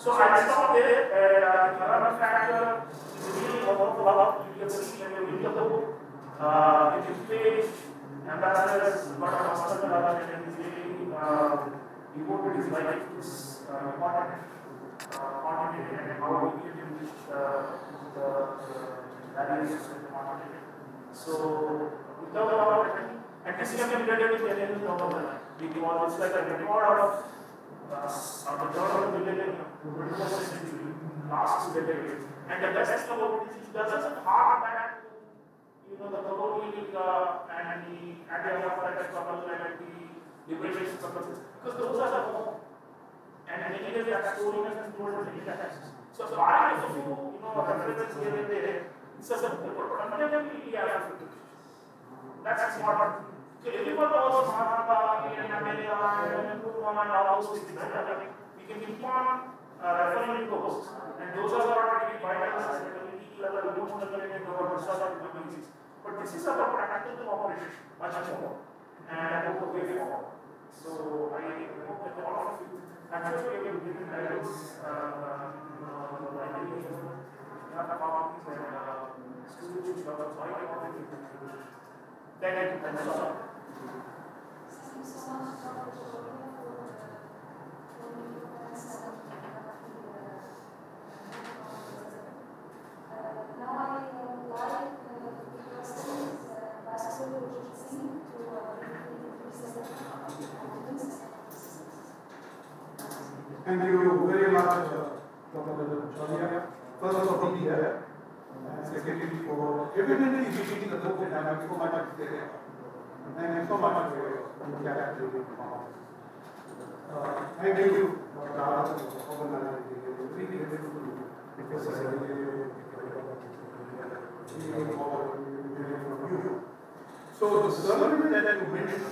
so I stop there and uh, the other factor is really about love. You can see when you read the book, uh, ambassadors, lot of hospital and is really uh, devoted his life to this uh, uh, and how we can uh, the, the values of the. So without our and this can be related to government. It was like a record of uh, of the of the the 21st century. And the best about it is it doesn't back to you know the colonial uh, and the anti-apartheid struggle and the liberation struggle because those are the home. And anyway, that story has been told many times. So barring a few you know references here and there, it's a contemporary African. That's important. So everyone knows Mahatma Gandhi and and and all those things. We can keep on uh, referring to those. And those are not really vital level, and. But this is about practical operation, much more. And the way forward. So I hope that all of you actually will give guidance, uh, you and uh, students, want to Thank you. Thank you so much. Thank you very much, uh, Dr. Cholia. First of all, here. And secondly, for everybody visiting the book, and I'm so much there. Thank you so much for character. Uh, thank you, Dr. Professor you. So the survey that you me. It is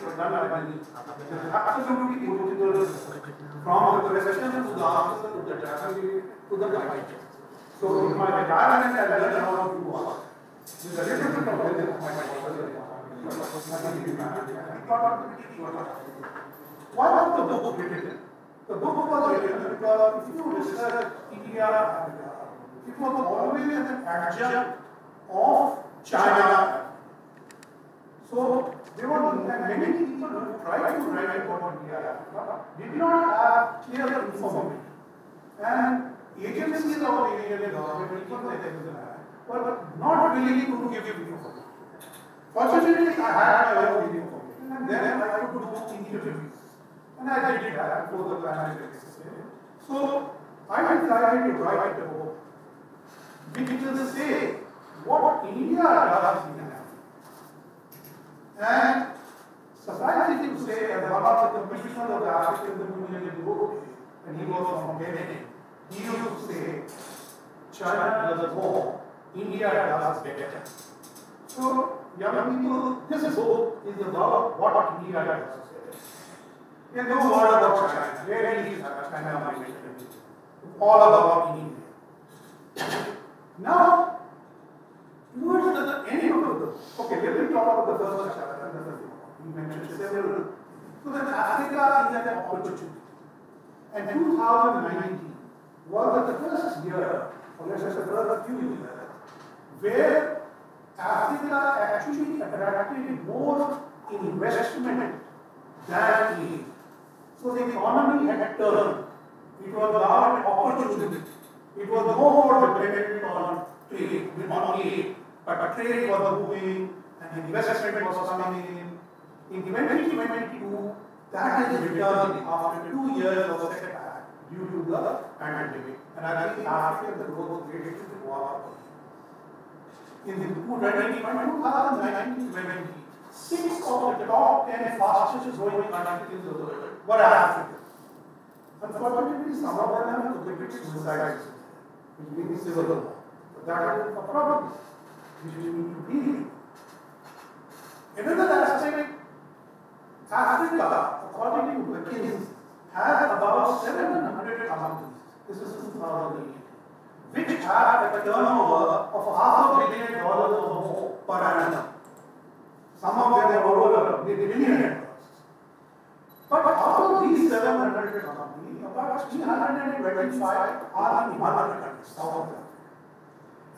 absolutely individual from the question to the answer to the data to the guide. So in my retirement, I learned how to work. With a little bit of of my Why was the book written? The book was written because if you research India, it was always an adjunct of China. So there were many people who tried to write about India, but did not have clear information. And agencies of Indian government, were not willing to give information. Fortunately, I had my own information, and then I could do interviews. And I did that before the pandemic. So I decided to write a book which will say what India does in Africa. And surprising to say, as one the commissioners of the African Union Europe, and he was from Benin, he used to say, China does more, India does better. So, young people, this book is about what India does. There's no word about China. Where China? All about India. Now, towards the end of the book, okay, let me talk about the first chapter. You mentioned several. So that Africa is an opportunity. And 2019 was the first year, or let's say the first few years, where Africa actually attracted more investment than aid. So the economy had turned. It was an opportunity. It was no more dependent on trade, on aid, but trade was moving and investment was coming in. In 2022, that is returned after two years of setback due to the pandemic. And I think after the growth rate is war. In the 2019 20, six of the top 10 fastest growing countries in the world were African. Unfortunately, some of them have committed suicide, which means civil war. That is a problem. Another aspect, Africa, according to McKinsey, has about 700 companies. This is 2008 which have a turnover of half a billion dollars or more per annum. Some of them have over a billion dollars. But out of these 700 companies, about 325 are in one country, South Africa.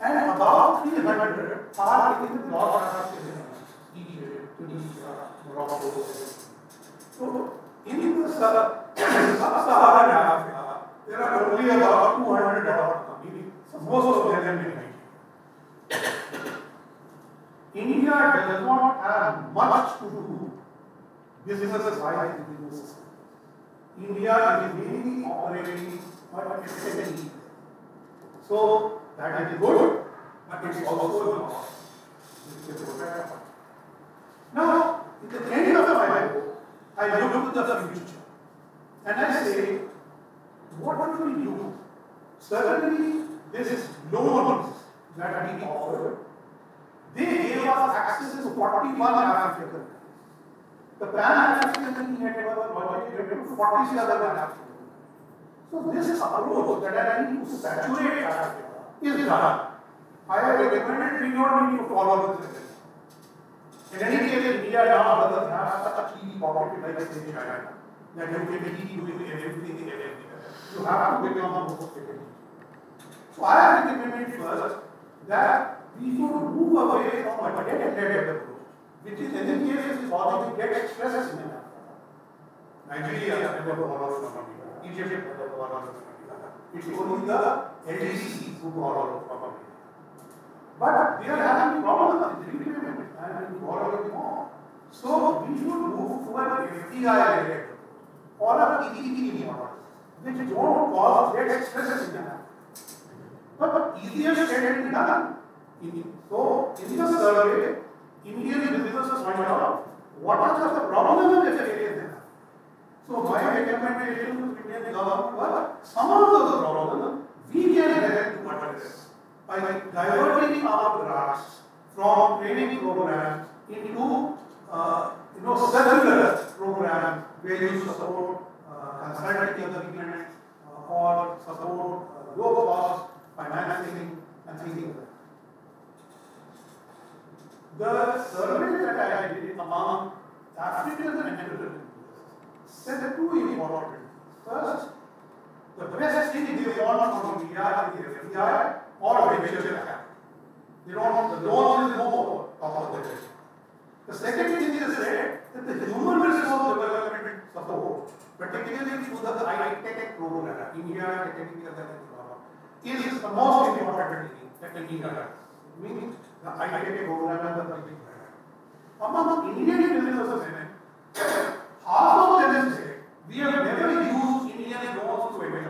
And about 300 are in the North Morocco. So, in the sub-Saharan Africa, there are only about 200 odd companies, most of them in Nigeria. India does not have much to do businesses wise with businesses. India is mainly operating on SME. So that is good, but it is also not. Now, at the end of my book, I look to the future and I say, what will we do? Certainly, this loans that we offered, they gave us access to 41 African countries. The Pan-African Network went to 47 African So this is approach that I need to saturate Africa is done. I have recommended we don't need to follow this. In any case, India now doesn't have such key pocket like say China that you doing everything everywhere. You have to become a sophisticated. So I have recommended first that we should move away from a debt-led approach, which is in any case is causing debt excess in Africa. Nigeria never borrowed from America. Egypt never borrowed from America. It's only the LDCs who borrow from America. But they are having problems with repayment and borrowing more. So we should move to an FDI led or a PPP model, which don't cause debt excess in Africa. But easier said than done. So, in the survey, Indian businesses find out what are the problems they face So, my recommendation to Indian government was some of those problems we can to address by diverting our grants from training programs into uh, you know cellular programs where you support uh, consulting agreements uh, or support uh, low cost financing and things like that. The survey that I did among Africans and Americans said two important. First, the best thing they want from India is the FDI or venture capital. They don't want the loan is more top of the list. The second thing is that the human resource development support, particularly through the ITEC program, India Technical is the most important thing that India does. Meaning the ITEC program and the public. Among Indian businesses, half of them say we have never used Indian loans to venture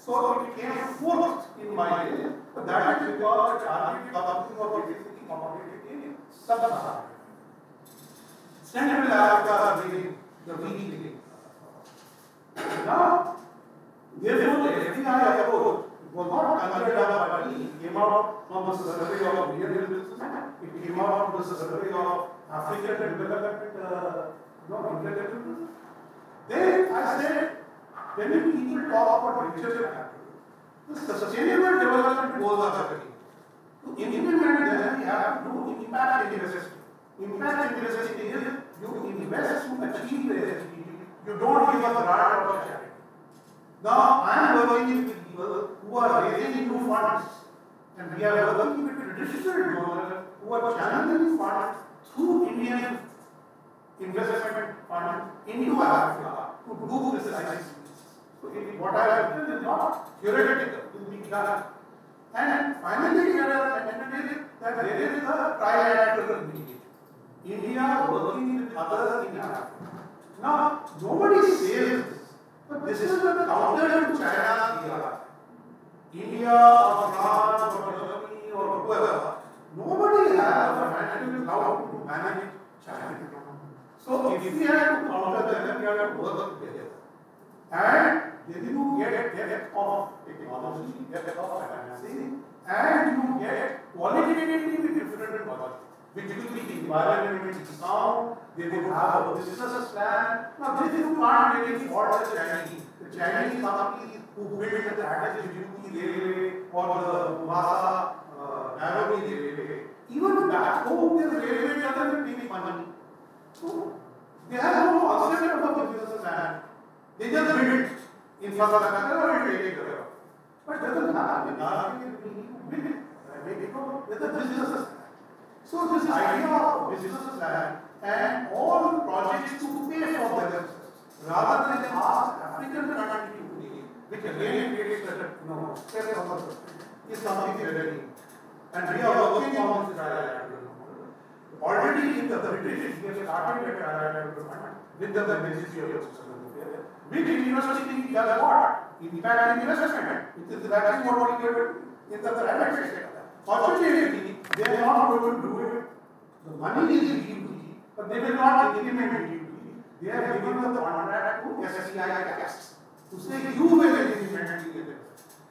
So it came fourth in my area, but that is because the target companies were basically operated in Sub-Saharan. Central Africa being the weak Now, therefore, the FDI approach was not considered by me. It came out from the survey of real business. It came out from the survey of African development, uh, no, intelligence. Then I said, when people talk about capital, the sustainable development goals are very To implement them, we have to do impact investing. Impact investing is you invest to achieve the SDG. You don't give a grant or charity. Now, I am working with people who are raising new funds, and we are working with registered donors who are channeling funds through Indian investment fund into Africa to do this exercise. What I have written is not theoretical, be done. And finally, there are amended that there is a trilateral mediation. India working with others in Africa. Now, nobody says this, but this is the counter to China's PR. India or France or Germany or whoever, nobody has a cloud to manage China. So if we have to counter them, we have to work together. And then you get depth of technology, depth of financing, and you get qualitatively different projects which will be environmentally sound, they will have a business plan. Now, this you can't really fault the Chinese. The Chinese companies who built the Atal Djibouti railway or the Masa uh, Nairobi railway, even back home, their railway doesn't make money. So, they have no concept of a business plan. They just build infrastructure or railway. But doesn't happen. There's a business so this idea of business plan and all the projects to pay for themselves rather than ask African country to pay, which again creates a you know, stress on the is something very new. And we are working on this trilateral model. Already in the British, we have started a trilateral fund with the Ministry of Social Affairs. Which university does what? Impact investment, which is exactly what we are in the private sector. Fortunately, they are not going to do it. The money is DUT, but they will not implement DUT. They have given the contract to SCI Cast to say you will implement DUT.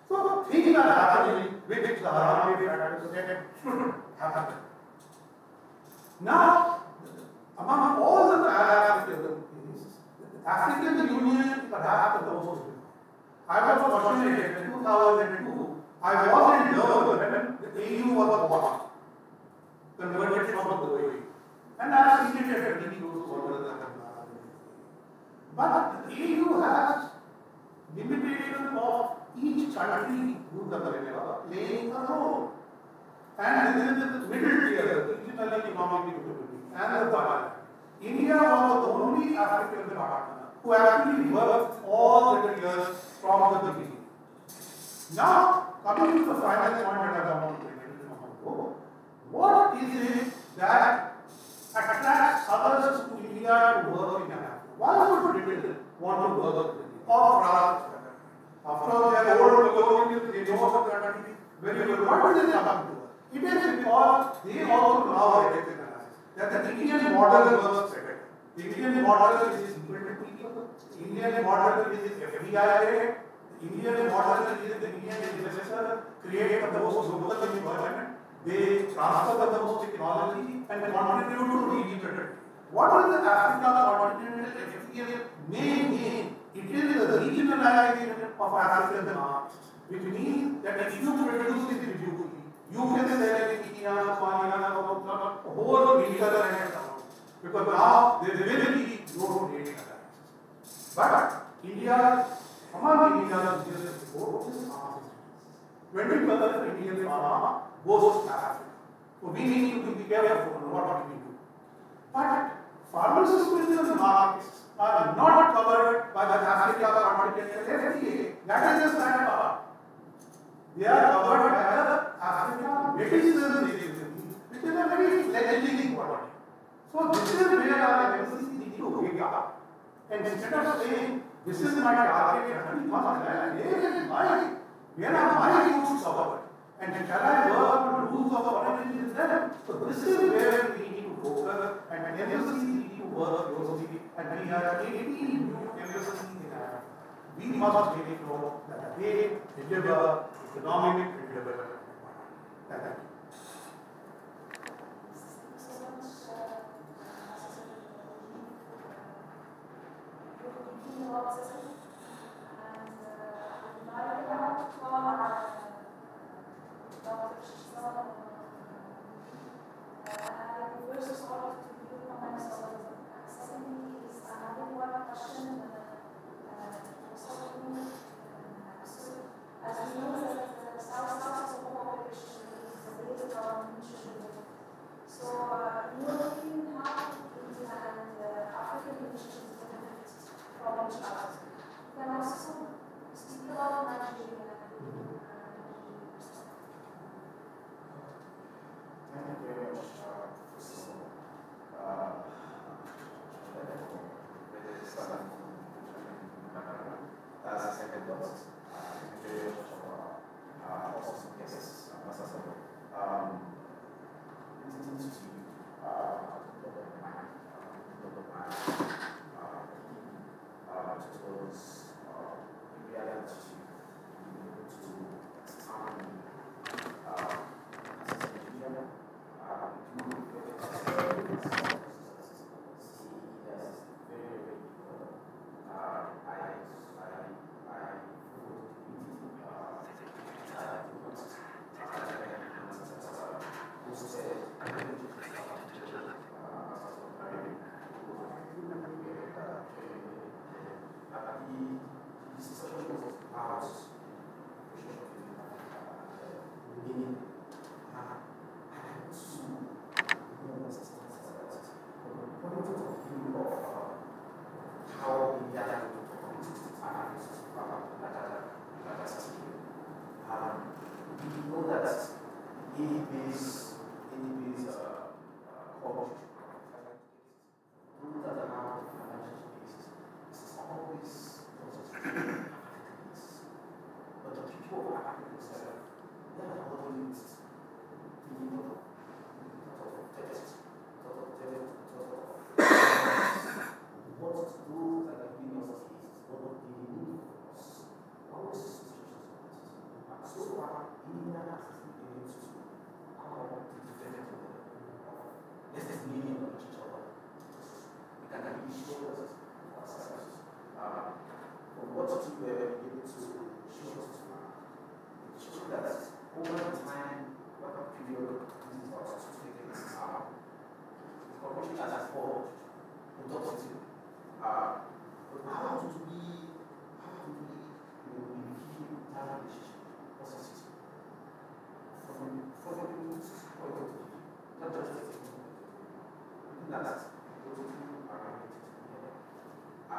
So things are happening which the Harambee should happen. Now, among all the African African Union perhaps the most I was fortunate in 2002, I was in Durban the AU was born converted from the OAU. And I have at many those orders and But the EU has limitation of each country the playing a role. And then the middle tier, the regional economic and the. India was the only African partner who actually worked all the years from the beginning. Now, coming to the final point that I want to make, what is it that attracts others to India to work in Africa? Why would Britain want to work with India? Or France? After all, they are old colonials, they know the country very did they come to us? It is because they also now recognize that the Indian model works better. The Indian model is people. The Indian model is FDI. The Indian model is the Indian investor create the most local environment they transfer the most technology and contribute to regional. What is the Africa continental FTA main aim? It is the regionalization of African markets, which means that if you produce in Djibouti, you can sell in Kenya, Somalia, the whole Mediterranean because now there will be no trade But India, among India's business report, is Africa. 20% Indian farmer goes to Africa. So we need to be careful on what we do. But pharmaceutical markets are not covered by the Africa Continental FTA. That is the sad part. They are covered by the Africa Medicine Agency, which is a very fledgling body. So this is where our embassy need to up. And instead of saying, this is my target, and where is my, where are my goods covered? And shall I work on the rules of the origin is them? So this is where we need to focus and embassy need to work closely and we are 18 new embassies in Africa. We must really know that they deliver economic development. to what was his name?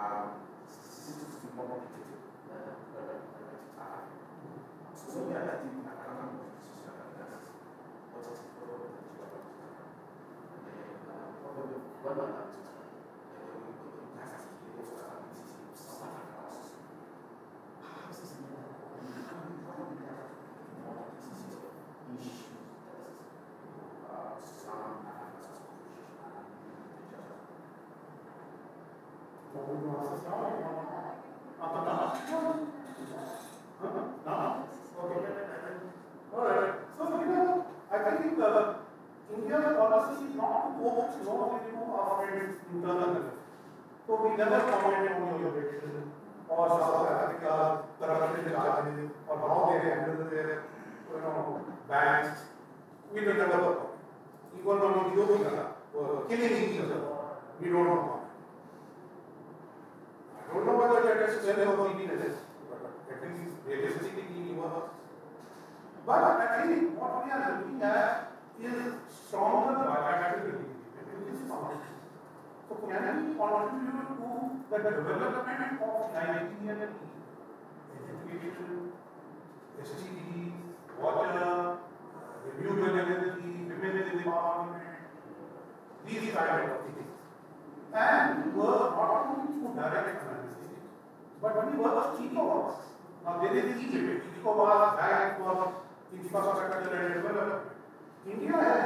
Um,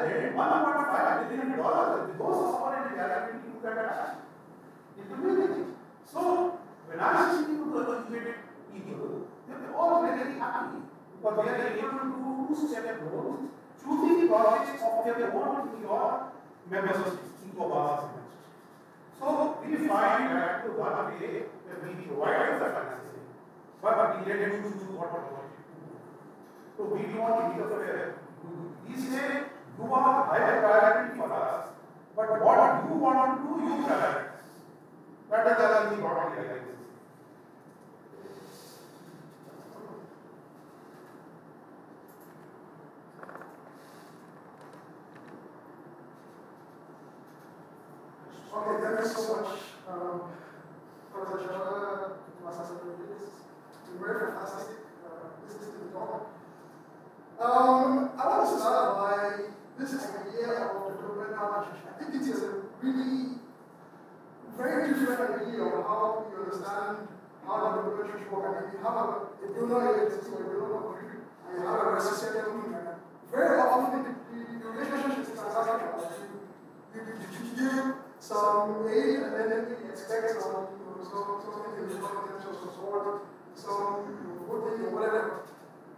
India made $1.5 billion dollars. Those foreign guarantee to that action. It will be anything. So when I see people educated people, they are all very happy because they are able to do step goals, choosing projects of their own in your member states, ECOWAS. So we find that one way that we provide the financing, but we let them choose what we want. So we do not interfere. We say you are higher priority for us, but what you want to do, you prioritize. That is the important like this. Okay, thank you so much, um, Dr. Jala, to us as a It's been very fantastic uh, listening to the talk. Um, I want to start by this is the idea of developmental relationship. I think it is a really very different idea of how we understand how the relationship works. And if you have a, a donor agency or a donor country, and you have a recipient country, very often the, the, relationship is transactional. You, you, you give some aid and then you expect some, you know, some, something in return, some support, some you know, or whatever.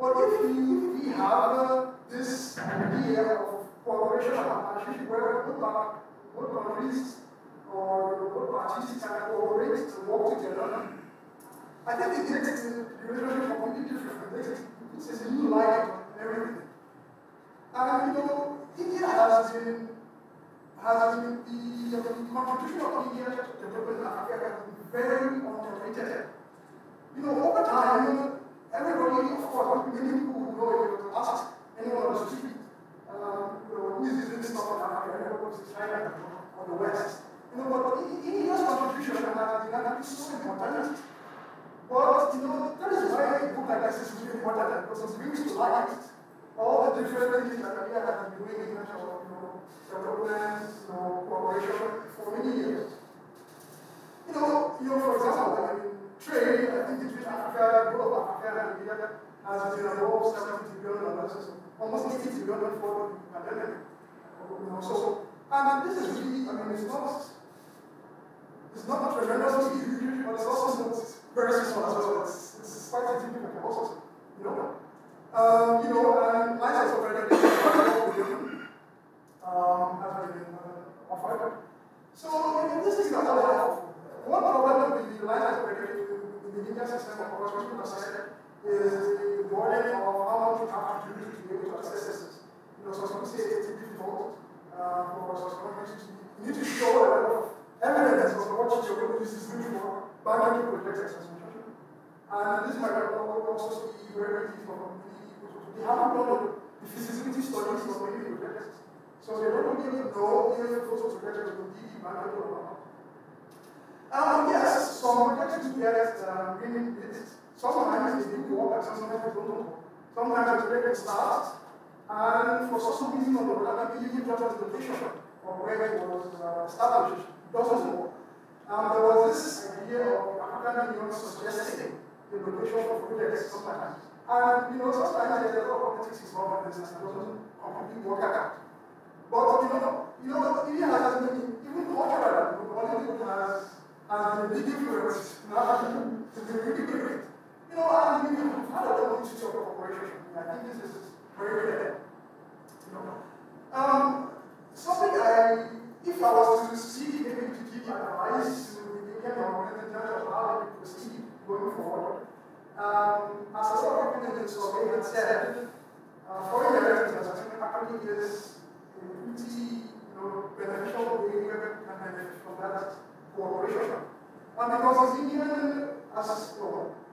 But if you, we have uh, this idea of cooperation and partnership where both, countries or both parties can cooperate and work together, I think it makes the relationship completely different. It's a new light on everything. And you know, India has been has been the, the contribution of India to development Africa has been very underrated. You know, over time, everybody, of course, many people would know you ask anyone on the street, um, you know, who is using this stuff in Africa, everyone goes to China or the West. You know, but India's contribution has been actually so important. But, you know, that is why a book like this is really important because it brings to light all the different things that India has been doing in terms of, you know, development, you know, cooperation for many years. You know, you know, for example, I mean, trade, I think between Africa, Europe, Africa, and India has been above 70 billion dollars, almost 80 billion before the pandemic. You know, so, and this is really, I mean, it's not, it's not tremendously huge, but it's also not very small as well. It's, it's quite significant also, you know. Um, you know, and license already billion um, has been uh, offered. So, in this is not helpful. One problem with the license already in the Indian system of what you said is the volume of how much you have to use to be able to access this. You know, so some say 80 default uh, for suspension. You need to show a lot of evidence of what you're going to use this new for by making projected transmutation. And this might also be very easy for the They haven't done the feasibility studies for many projects. So they don't even know if those projects will be marketable or not. Um, yes, some projects we get uh, really Sometimes do work and sometimes they don't work. Sometimes the project starts and for some reason or another, maybe even just the of where it was uh, established doesn't work. Um, there was this idea of African Union suggesting the location of projects sometimes. And you know, sometimes there's a lot of politics involved in this and it doesn't completely work out. But you know, you know, India has been even you know, Bollywood has has been big now to be really great. You know, and we have had a lot of institute of cooperation. I think this is very clear. You know, um, something I, if I was to see, maybe to give advice to the government in terms of how they proceed going forward, um, as a lot of people in the survey said, uh, foreign direct investment actually is a pretty you know, beneficial way can benefit from that cooperation. And because it's Indian, as, you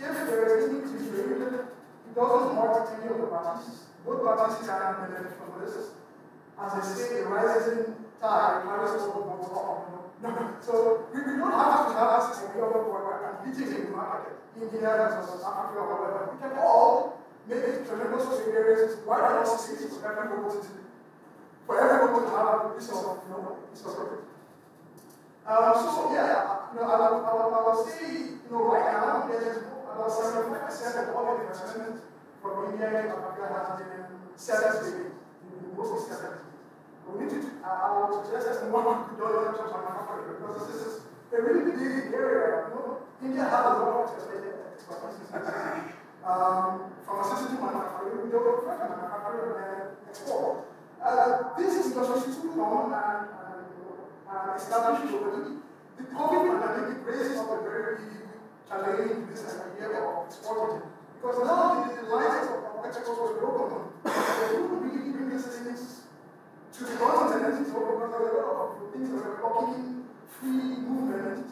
if there is anything to be traded, it doesn't hurt any of the parties. Both parties can benefit from this. As I say, rising tide carries all boats up. So we, we don't have to have access to global work and competing in the market. India versus Africa, whatever. We can all make tremendous areas right the cities for everyone to for everyone to have a piece of, you know, piece of it. Um, so yeah, you know, I, I, I, I will say, you know, right now there's about 75% of all the investment from India to Africa has been service based, mostly service we need to, uh, I would suggest that more could do in terms manufacturing because this is a really big area. You know, India has a lot of expertise um, to manufacturing, we don't manufacturing and export. Uh, this is because it's too and, and, and established already. The COVID pandemic raises up a very big challenge this idea of exporting. Because now the, lines of exports were broken. Could really bring these things to the continent, because there are a lot of things that are blocking free movement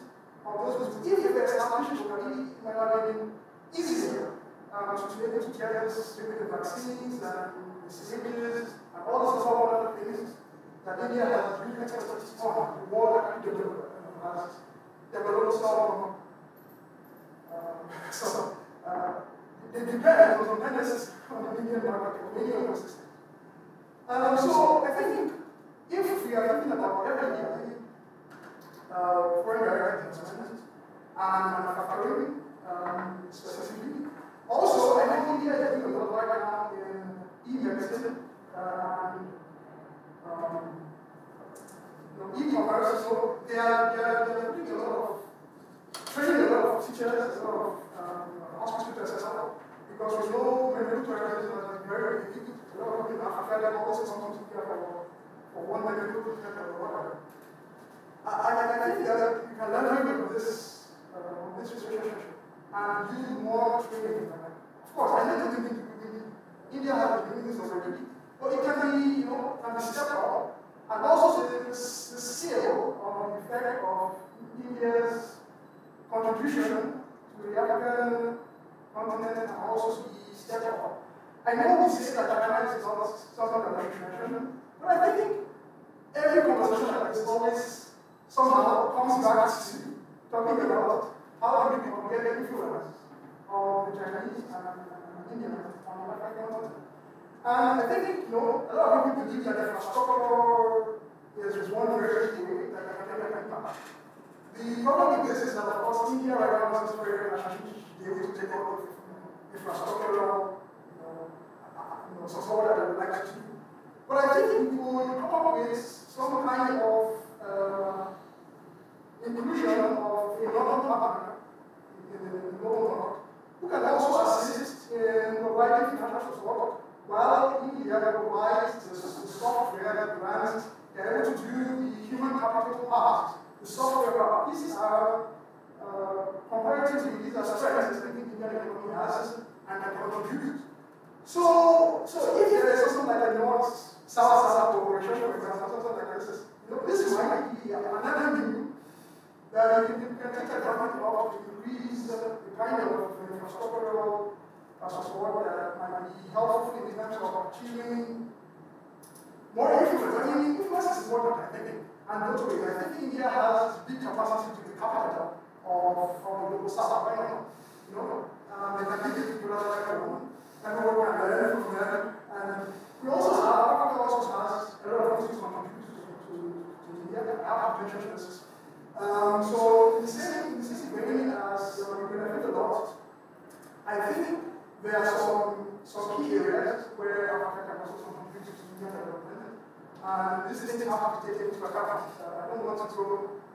of those goods. If they were established already, it might have been easier um, to be able to get this maybe the vaccines and the syringes and all those other things that India has really expertise on. The world actually developed, uh, has developed some. So, uh, they depend on the dependencies on the Indian market, on many of those. Um, so I think if we are thinking about everything, uh, foreign direct investment and manufacturing um, specifically, also I think India is doing a lot right now in e-medicine and um, e-commerce. So they are, they are, they are a lot of training a lot of teachers, a lot of um, hospitals, etc. Because we know medical tourism is very big a lot of people in Africa also come to here for, for one medical treatment or whatever. I, think that you can learn a little bit this, uh, this relationship and use more training. Of course, I know that India has been doing this already, but it can be, you know, can be stepped up. And also the, the, the scale of the effect of India's contribution to the African continent and also be stepped up. I know we say that China is not something that I but I think every conversation this always somehow comes back to talking about how do people get influence of the Chinese and, and Indians on the African continent. And I think, you know, a lot of people believe that infrastructure is one very way that can make an impact. The problem is that, infrastructural, you know, you know so that they would like to do. But I think you would come up with some kind of uh, inclusion of a London partner in the London who can also assist in providing financial support while India provides the, the software grants, they're to do the human capital part, the software part. This is our uh, comparatively these are strengths the Indian economy has and can contribute. So, so if there is something like a North South cooperation, for example, something like this, you know, this might be another menu that you can, can take advantage of to increase the kind of infrastructural support that might be helpful in terms of achieving more influence. I mean, influence is important, I think. And not way, I think India has big capacity to be capital of, the global south right. You know, um, and I think people like everyone. Everyone can learn from them. And we also have, Africa also has a lot of things to contribute to, to, to mentioned this. Um, so, the same, in the same vein as uh, we benefit a lot, I think there are some, some key areas where Africa can also contribute to Indian development. And this these things have to take into account. Uh, I don't want to go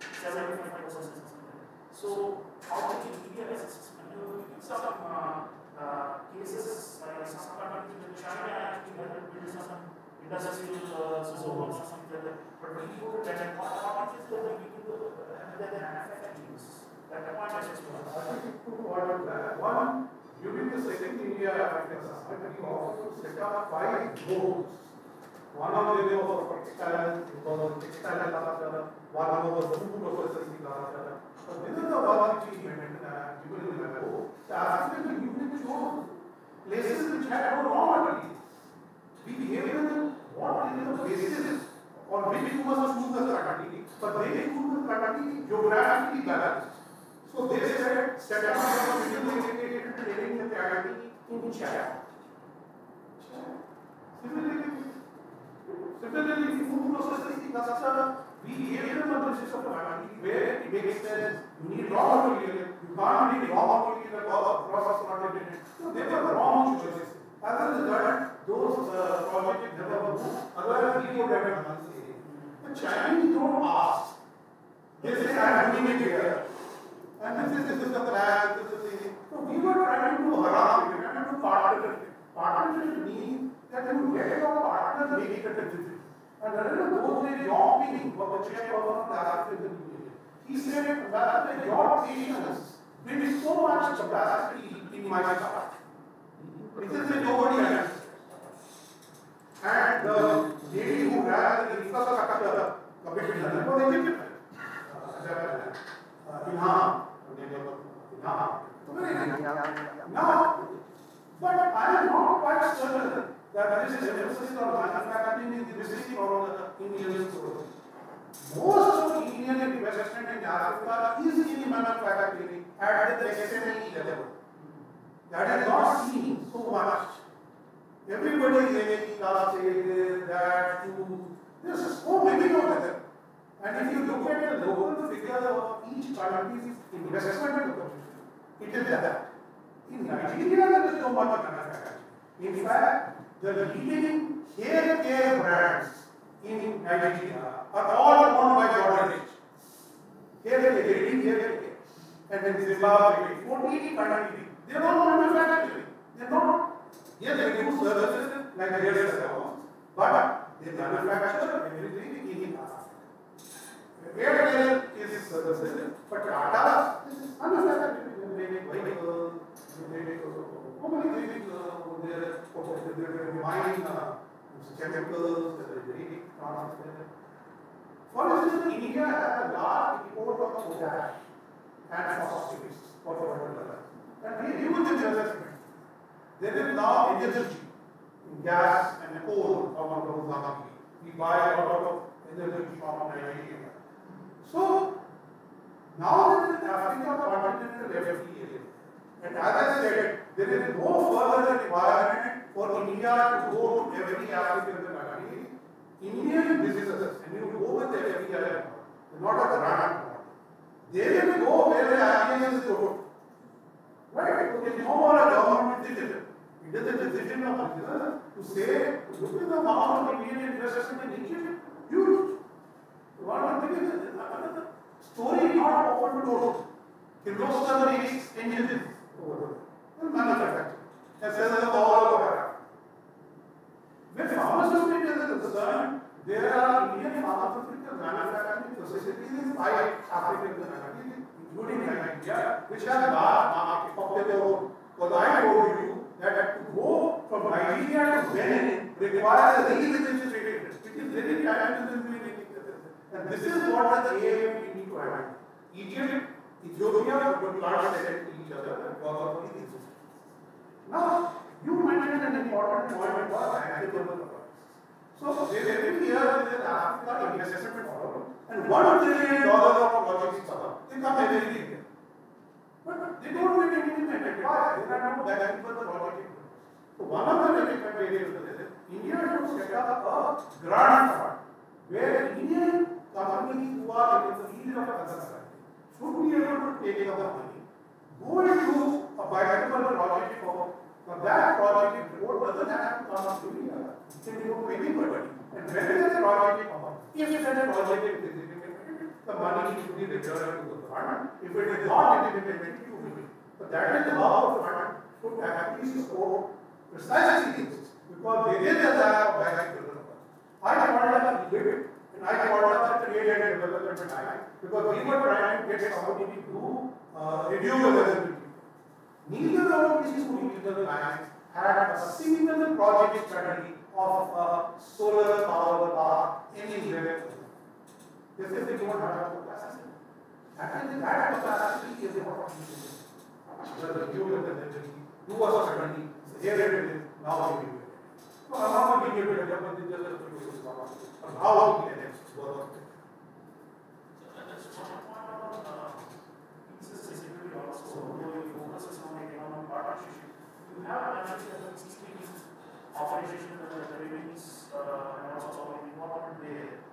75 percent. So, how assist? You in some uh, uh, cases, like some countries in China actually build some industrial uh, zones or something like that. But you go to what what is the way than manufacturing? That the point is part that. The second India African summit, we also set up five goals. One of them was for textile, because of textile cluster, one was the food processing cluster. But this is the one which we mentioned, uh, you will remember, the African Union chose places which had no raw materials. We gave them what is the basis on which you must choose the strategy, but they choose the strategy geographically balanced. So they said, set up a integrated training academy in China. Similarly, Similarly, food processing we gave them a basis of strategy where it makes sense. You need raw material, you can't need raw material or process not it. So they were wrong choices. As a result, those uh, projects never moved. Otherwise, we would have done The Chinese don't ask. They say, I am doing it here. And this is, this is the plan, this is the thing. So we were trying to haram it, trying to partner it. Partnership means that you get your partner make it a decision. And remember those days, your meeting was the chairperson of the African Union. He said that your patience brings so much capacity in my heart. This is a nobody understands. And the lady who ran the infrastructure commission, that was Egyptian. Ilham. Ilham. Now, but I am not quite certain that this is emphasis on manufacturing in the vicinity or the Indian soil. Most of the Indian investment in Africa is in manufacturing at the SME level. That is not seen so much. Everybody is making class that, two. There's so many of them. And if you look at the local figure of each country's investment it is that. In Nigeria, there is so much manufacturing. In fact, the leading hair care brands in Nigeria are all owned by Godrej. Hair care, leading hair care. And in Zimbabwe, 14 countries, they are not manufacturing. They are not. Yes, they do services like the hair salons, but they manufacture everything in Africa. Airtel is services, but Tata is manufacturing. They vehicles, they make how many things uh, there, they mine uh, chemicals, they For instance, India has a large import of potash and phosphates for fertilizer. And we huge investment. There is now energy, gas and coal from of Mozambique. We buy a lot of energy from Nigeria. So, now there is Africa continental FTA. And as I said, there is no further requirement for India to go to every African country. Indian businesses, and you go with the FTA, not a grant, they will say IBM is good. Right? It's no more a government decision. It is a decision of business to say, look at the amount of Indian investment in Egypt, huge. What one thing is, another story not open to. Kirloskar makes engines over there. Manufacturing. And the all over. When pharmaceutical is concerned, there are Indian pharmaceutical manufacturing facilities in five African countries, including Nigeria, which have large market of their own. Because I told you that to go from Nigeria to Benin requires a re-registration, which is very time consuming. And this is what the AIM we need to have. Egypt, Ethiopia would not each other. Now, you mentioned an important point about products. So, every year there is an Africa investment forum, and one trillion dollars of projects come. They come every year. But they don't get implemented. Why? There are no projects. So, one of the recommendations is India should set up a grant fund where Indian companies who are in the field of agriculture should be able to take up the money, go into a bilateral project for now that project report doesn't have to come up to India. It can go to anybody. And when there is a project if there is a project is the money should be returned to the fund. If it is not implemented, you will be. But that is how the fund should at least support precisely this. Because there is a lack of bilateral I called up the limit and I called up the and development act because we were trying to get somebody to do uh, renewable energy. Neither of these regional banks had a single project study of a solar power park anywhere. They don't have a capacity. And that capacity is what the renewable energy, do a study, here it is, now we. So how we give it a double digit just to do this one. How we can work. Have managed to speaking operation of the revenues uh, and also involvement there.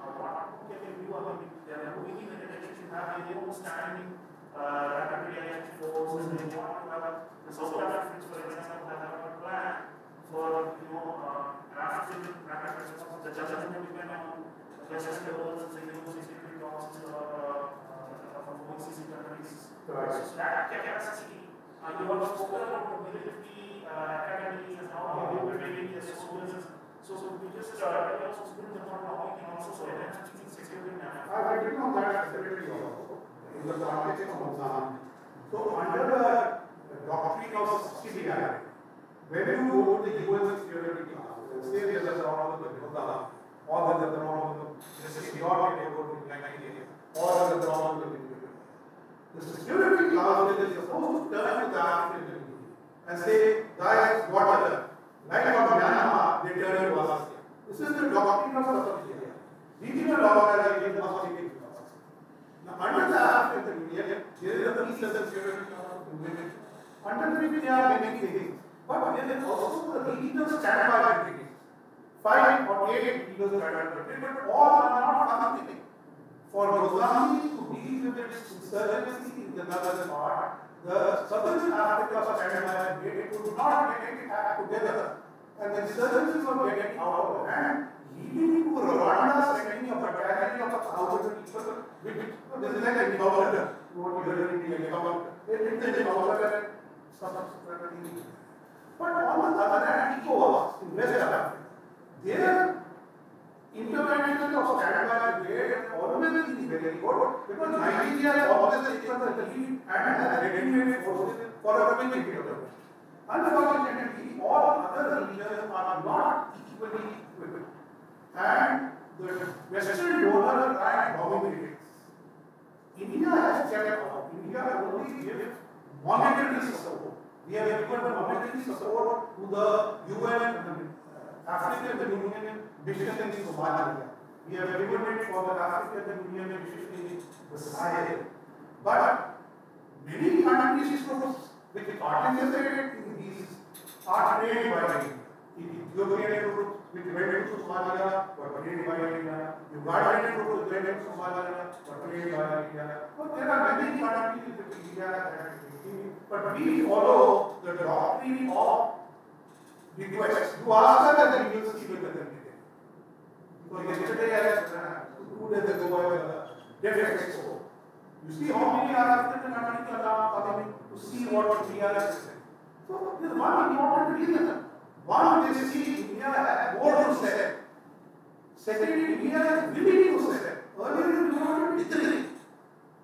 Uh, what can you do? I mean, they are moving in the direction to have their own standing uh, rapid reaction force and they want to have the South Africans, for example, have a plan for you know uh, African rapid response. The judgment will depend on the festivals and the university process or uh, from overseas countries. Right. So that capacity, uh, you have spoken about the military uh, academies and how they will training the schools. So, so we just uh, also students about how we can also so enhance security in Africa. I I did not that specifically also in the context of Mozambique. So under the doctrine of subsidiarity, when you go to the UN security council, and say there is a problem with Mozambique, or there is a problem with this is not able to Nigeria, or there is a problem with India. The security council is supposed to turn to the African Union and say, guys, whatever, like what Myanmar, they turn to us. This is the doctrine of subsidiarity. Regional organization must take it Now, under the African Union, there is a peace and security council women. Under which there are many things. But there is also the regional standby countries. Five or eight regional standby countries, but all are not functioning. For Mozambique to deal with its insurgency in the northern part, the southern Africa standby brigade could not get it together. And the insurgencies were getting out of hand, leading to Rwanda sending a battalion of a thousand people, this is like a what you hear in the helicopter. They did the helicopter and subsequently. But on the other hand, ECOWAS in West Africa, their intervention of been very good because Nigeria always the lead and ready-made forces for intervention. Unfortunately, all other regions are not equally equipped. And the Western donor try and dominate. India has kept. India only gives monetary support. We have given monetary support to the UN, African Union mission in Somalia. We have given for the African Union mission in the Sahel. But many countries which participated in these are trained by Ethiopian troops which went into Somalia were trained by India. Ugandan troops went into Somalia were trained by India. But there are many countries in India but we follow the doctrine of request. You ask them and the university will tell them. So yesterday I uh, days ago I was uh, Deaf Expo. You see how many are African Americans are to see what India is. So there's one important reason. One, they see India has more to say. Second, India is willing to say. Earlier, we were literally.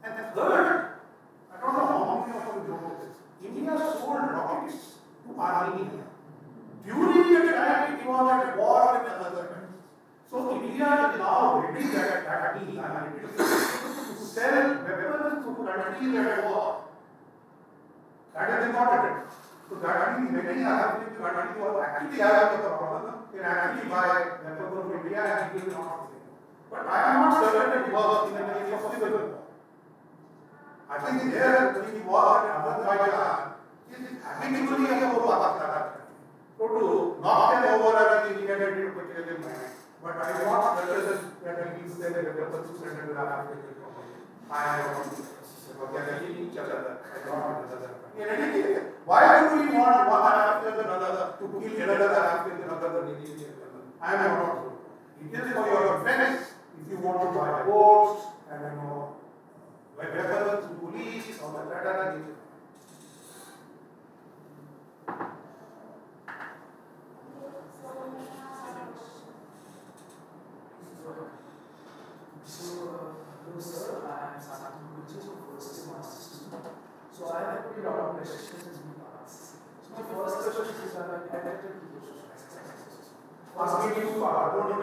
And third, I don't know how many of you know this. India sold rockets to Armenia. During the time it was at war with another. So India is now ready that that means I am ready to sell weapons to countries at war. That is important. So that means many African countries who actually have the problem can actually buy weapons from India and give them not But I am not certain that it was in of civil war. I think there the war in Azerbaijan. Is habitually a war So to knock them over and the Indian ready to put them in mind. But I do not represent that it means that the weapons to send to African I am organically each other. I don't want another. In any case, why do we want one after another to kill another after another Indian? I am not so. It is for your defense if you want to buy boats and you know weapons, police, or the better. So, uh, sir, I am starting to teach for first year master's student. So I have put a lot of questions in my class. So my first question is that I connected to the social exercises. Asking you for I don't know.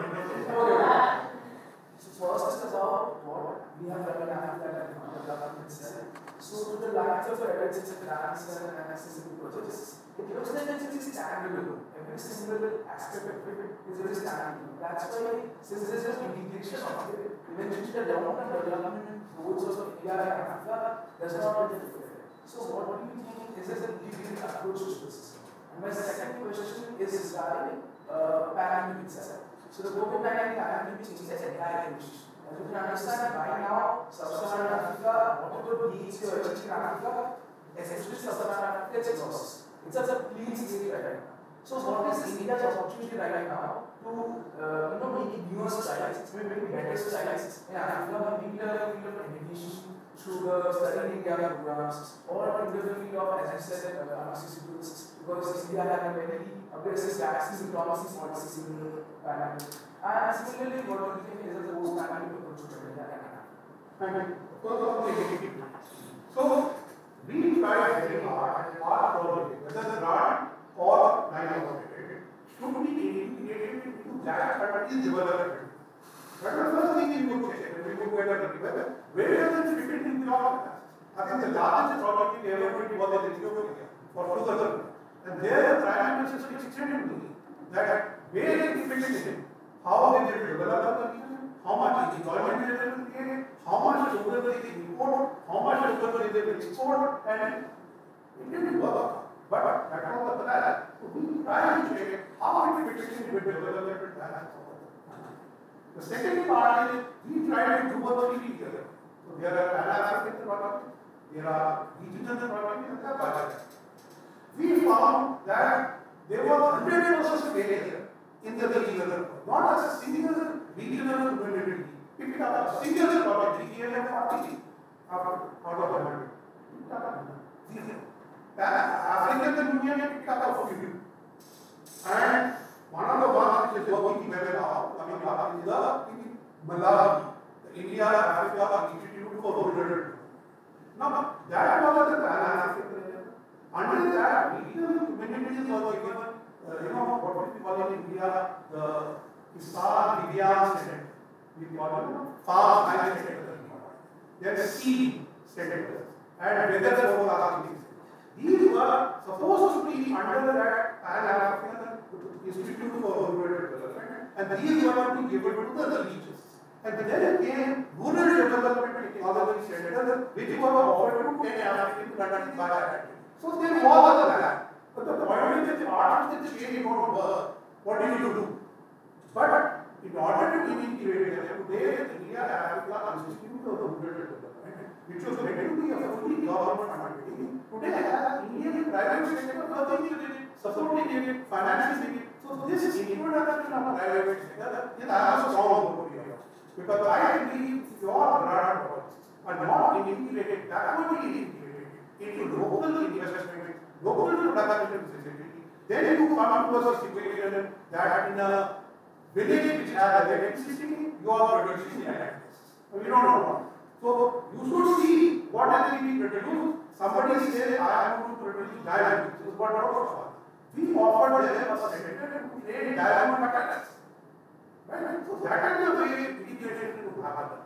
So first is about what we have done in Africa and the government said. So the lines of evidence and grants and accessible projects, it looks like it's very standalone. Every single aspect of it is very standalone. That's why since there is an integration of it, eventually the development development and of India and Africa does not get. So what do you think is an integrated approach to this? And my second question is regarding uh, pandemic itself. So the COVID 19 pandemic changes the entire issue. As you can understand, right now, Sub-Saharan Africa, whatever needs to achieve in Africa, it's a clean state right now. So what is the India's opportunity right now to, uh, you know, make newer styles, maybe better styles in Africa, maybe the field of education, the studying India programs, or in the field of, as I said, pharmaceuticals, because India had a very aggressive policies in the pandemic. And similarly, what do you think is the to India and So we try very hard and our project, whether the grant or credit, should be integrated into that country's development. That the first thing we would check when we look at a development. Where does it fit in the organization? I think the largest project ever did was in Ethiopia for sugar. And there the prime minister explained to me that where it fits in, how they will develop the region, how much employment they will create, how much sugar they will import, how much sugar they will export, and it didn't work. But that was the plan. We try to check how it fits in with development plan. The second part is we try to do what we together. So there are Pan-African projects, there are regional projects, and there are. We found that there was 100% failure in the regional, not as a single regional vulnerability. Pick it up, a single project, DGLM party, out of the hundred. Pick it up, zero. African Union picked up a few. And one of the ones which is working very now, coming up is the in Malawi, the India Africa Institute for Vulnerability. Now, that was the Pan-African under that, regional communities were given, uh, you know, what we call in India, the Isar Vidya Center. We call it farm science center. Then the seed center. And weather forecasting. These were supposed to be under that Pan-African Institute for Rural Development. And these were to be given to the regions. And then came Rural Development Technology Center, which were offered to 10 African countries by that. So there was a plan. But the point is that after the change don't work, what do you do? But in order to integrate them, today India has Africa Institute of Rural Development, which was meant to be a government funding. Today, Indian private sector working with it, supporting it, financing it. So this is introduction of private sector. It has a strong here. Because I believe your grant are not integrated, backwardly integrated into local investment, local production facility. Then you come to a situation that in a village which has electricity, you are producing the electricity. We don't know. what. So you should see what is being produced. Somebody says, I am going to produce diamond, which is what not offer. We offered them a center to create diamond materials. Right? So that is the way we integration to happen.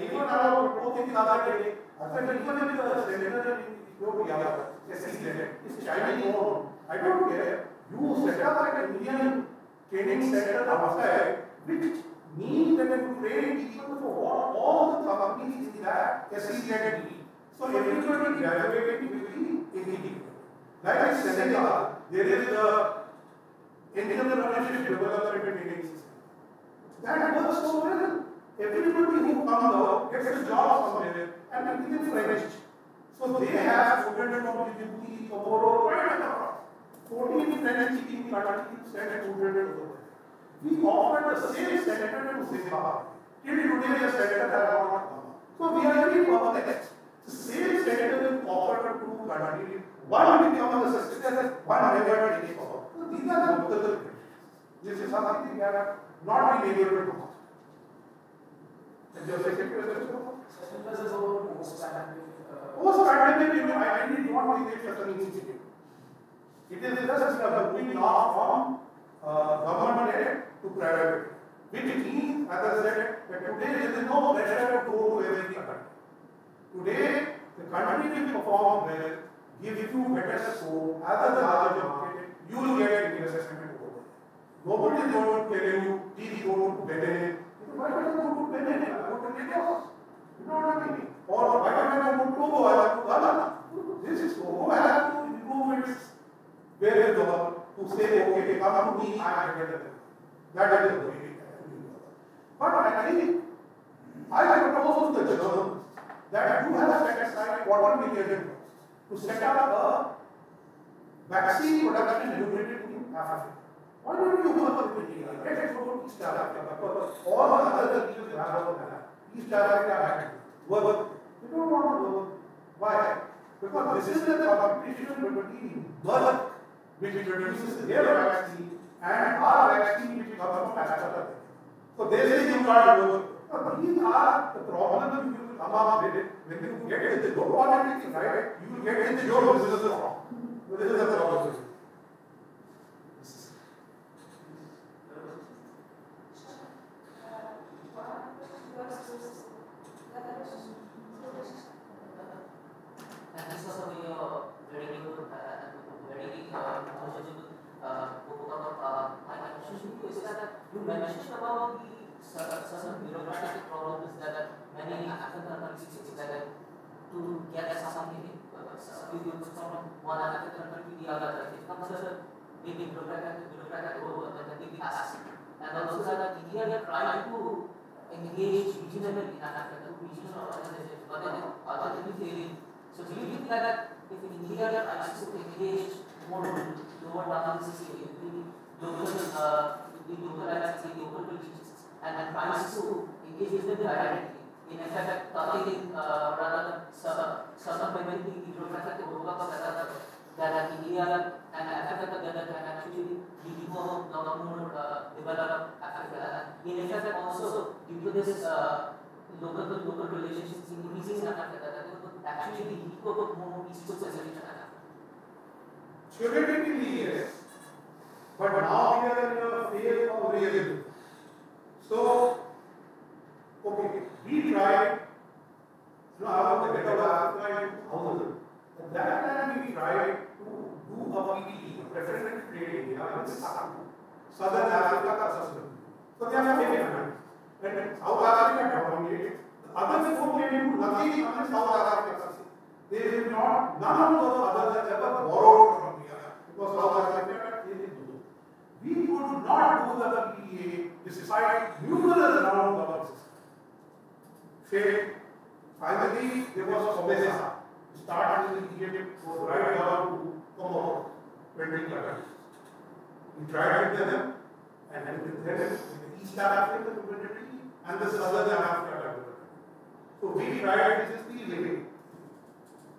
Even our both in the other day, said, even the center in Ethiopia, SEZ, is Chinese owned, I don't care. You set up like an Indian training center outside, which means that and train people for all, all the companies in that associated league. So everybody graduated with the elite. Like I said, there is the entrepreneurship development training system. That works so well. Everybody who comes out gets a job somewhere and then they get furnished. So they have students from Djibouti, Komoro, and 14 in energy team productive set and 200 over. We offered the same senator to Zimbabwe. Till today the senator has not come. So we are really permanent. The same senator is offered to country. One become the sustainer, one never did it for. So these are the local differences. This is something we have not been able to do. And your second question? Sustainers is about post-pandemic. Post-pandemic, I did not want to get sustainability. It is just a moving off from uh, government aid to private. Which means, as I said, that today there is no pressure to every country. Today, the country will perform well, give you better scope, as a larger market, you will get investment over. Nobody is going to tell you, please go to Benin. Why don't you go to Benin? Go to Lagos. You know what I mean? Or why don't I go to Togo? I have to Ghana. This is Togo. I have to improve its wherewithal to say, okay, come to me, I am better. That is the way to be. But I think, I propose to the journalists that you have set aside one million to set up a vaccine production unit in Africa. Why don't you work with India? Let us go to East Africa, because all the other regions have over there, East Africa work. You don't want to work. Why? Because this is the competition between Merck, which produces their vaccine, and our vaccine, which comes from Africa. So they say you can't work. But these are the problems you will come up with it. When you get the low quality right, you will get the your business wrong. So this is the problem. And this was a very, very good, uh, very, uh, knowledgeable, uh, book about, uh, my, my question to you is that you mentioned about the cer- certain bureaucratic problems that many African countries face that to get something, uh, some goods from one African country to the other, it becomes a big bureaucratic, bureaucratic, over the big task. And also that India try to engage regionally in Africa, regional organizations, but then other things failing. So do you think that if India tries to engage more lower down the scale, the local, uh, the local the local regions, and, and tries to engage with them directly, in effect, cutting, uh, rather than sub, supplementing the bureaucratic work of that, that India and Africa together can actually become a more uh, developed Africa. And in effect, also due to this uh, local local relationships increasing in Africa, that it would actually equal more peaceful solution in Africa. Theoretically, yes. But now we are in a phase of realism. So, okay, we tried, you know, of the head of Africa in 2000. At that time, we tried to do a PPE, preferential trade area in Southern Africa Custom. So they are making money. And South Africa dominated. The other four came into nothing in South Africa. They did not, none of the others have ever borrowed because Africa they did do. We could not do the PPA despite numerous rounds of our system. Failed. Finally, there was a COMESA. start with Egypt, go right down to Comoros, twenty countries. We tried with them, and then with them, with the East African community and the Southern African community. So we tried this peace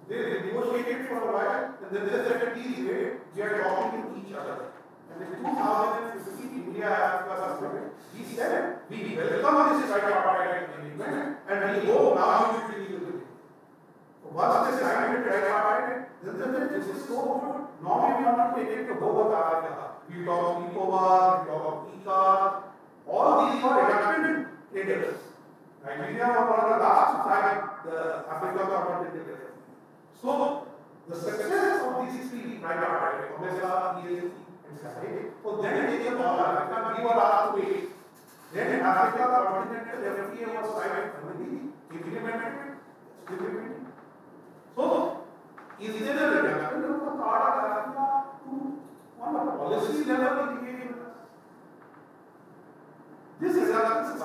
They negotiated for a while, and then they said a peace we are talking to each other. And in 2015, India summit, he said, we welcome this tripartite agreement, and we go now with it. So once they signed it tripartite, then they said, this is so good, now we to take it to Bogota, Africa. We talk of ECOWAS, we talk of ECCAS, all these were independent traders. Nigeria was one of the last to sign the Africa Common So, the success of these three tripartite, OMESA, EAC, and SADC, so then came all Africa, we were asked to wait. Then Africa continental FTA was signed finally, implemented, implemented. So, is there a development of the part of Africa to on a policy level us? This comes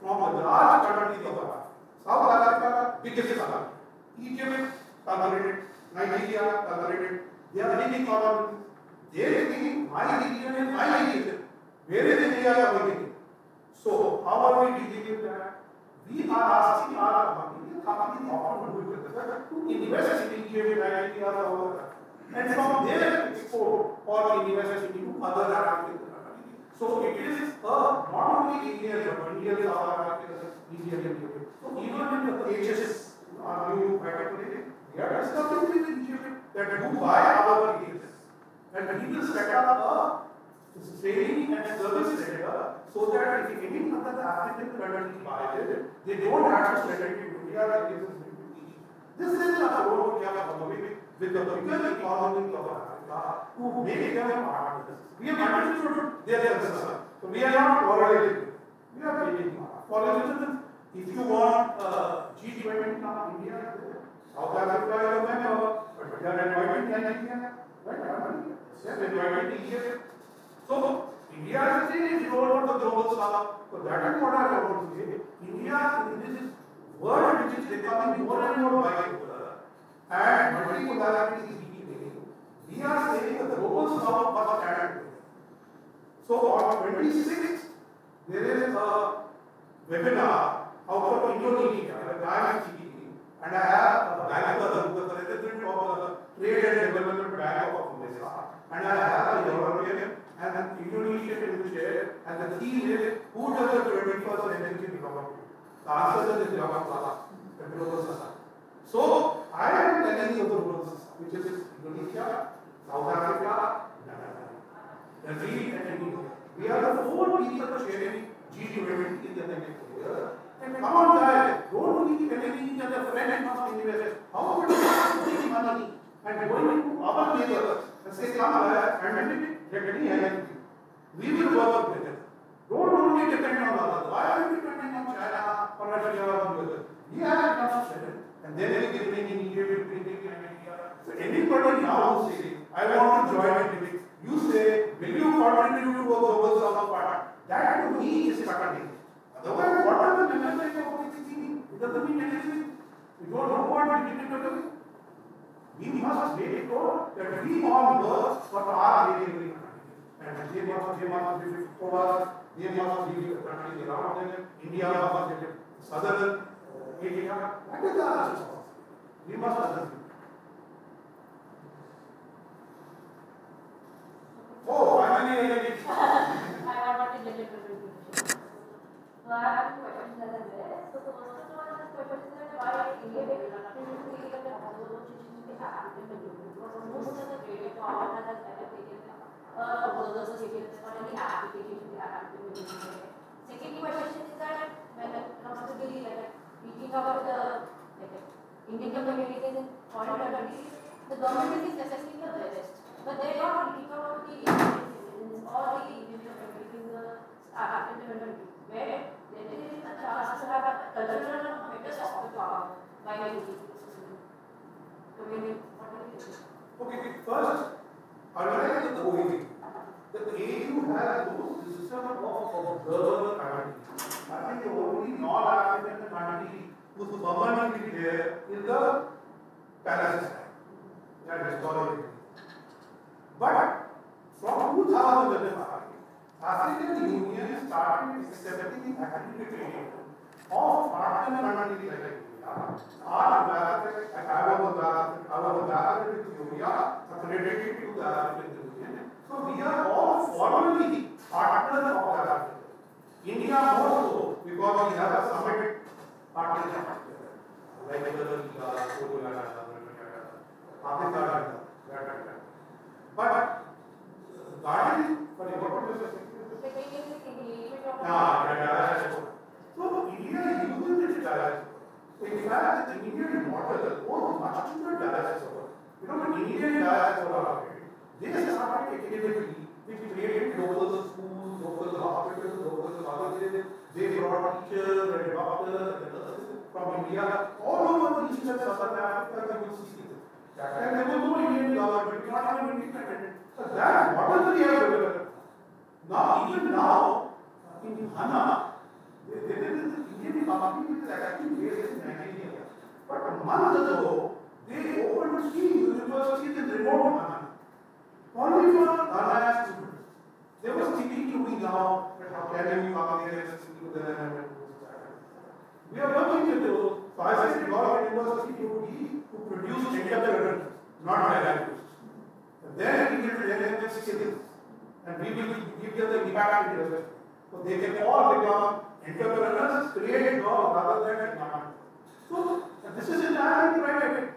from the large countries of Africa. South Africa, biggest economy. Egypt, tolerated. Nigeria, tolerated. They are leading economies. They think my region is my region. Where is India coming So, how are we dealing with that? We are asking our companies, companies often do it with us, to invest in Egypt, Nigeria, or other and from there export or invest into other African countries. So it is a not only Indian, but Indian, South African, Indian, Indian. So even in the HS, are you calculating? We are discussing with Egypt that do buy our HS. And we will set up a training and service center so that if any other African country buys it, they don't have to send it to India like this is this is a approach we are following with the bigger economy of Africa to make them partners. We have understood their concern. So we are not correlating. We are making instance, if you want uh, G20 from India, South Africa is a member, but inviting Nigeria, right? Inviting Egypt. So India is saying role for the global south. So that is what I want to say. India in this world which is becoming more and more bipolar and multipolarity is decreasing, we are saying the global south must stand. So on 26th, there is a webinar out of Indonesia, and I am speaking, and I have who is the president of the Trade and Development Bank of Indonesia, and I have a European and an Indonesian in the chair, and the theme is who does the 21st century development? The answer is the society. So I am telling you the global which is Indonesia, South Africa, Brazil, and India. We are the four people sharing G20 in the next year. Come on, guys, don't keep telling each other friend and must invest. How you take money and going to our neighbors and say, come guys, and ready and we will work together. Don't only depend on others. Why are we depending on China or Russia or others? We have enough strength. And then we can bring in India, we bring in India. So anybody now who I want to join it, you say, will you contribute to a global part? That to me is cutting. Otherwise, what are the members of OPC? It doesn't mean anything. We don't know what we did do. We must make it sure that we all work for our daily and they must, they must be for us, they must be the countries around them, India must be southern uh, area. That is our responsibility. We must understand. Oh, finally, I get I want to get it So I have two questions that are there. So the first one is question is that why India is really like a global situation they have in the group because most of the trading power has kind of taken uh global situation on any application they have to do. Second question is that when it comes to the like reaching out to the like Indian communities in foreign countries, the government is necessarily the best, but they are not reaching out to the Indian citizens or the Indian community in the African country, where there is a chance to have a cultural better soft power by the community. Okay, first, unlike the OED, the AU has no system of observer identity. I think the only non-African country whose permanently there is the dialysis. That is historically. But from 2005, Uh, African Union started accepting accreditation of partner countries like India. Our like I was ambassador, our ambassador to Ethiopia, accredited to the African Union. So we are all formally partners of African. India more because we have a summit like the Pakistan, but garden, sorry, what is, the engagement of. Ah. So India uses its diaspora. In fact, the Indian model owes much to the diaspora. You know, the Indian diaspora, they started academically, which created local schools, local hospitals, local colleges. They brought teachers and doctors and nurses from India all over East and Southern Africa. You will see this. That time there was no Indian government, not having independent. So that model we have developed. Now, even now, in Ghana, there is an Indian company which is based in Nigeria. But a month ago, they opened three universities in remote Ghana. Only for Ghana students. They were thinking to me now, that how can you come here and to them. We are working with those. So I said, government university to be to produce entrepreneurs, not dialectors. Then we will tell them skills and we will give them the impact in the So they can all become entrepreneurs, create jobs rather than economic. So this is entirely private.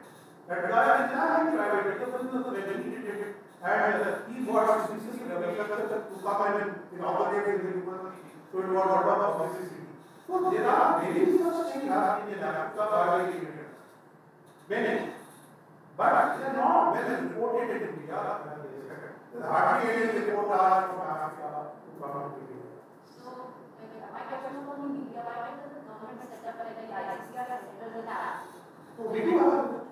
That guy is entirely private. Entrepreneurs are regulated and he got business in agriculture to come and in operate in the. So it was bottom of necessity. So there are many such things happening in Africa by the. Many. But they are not well reported in India. There's hardly any report are from Africa to come to India. So, my question was in India, why does the government set up like a ICCR centers in that? So we do have,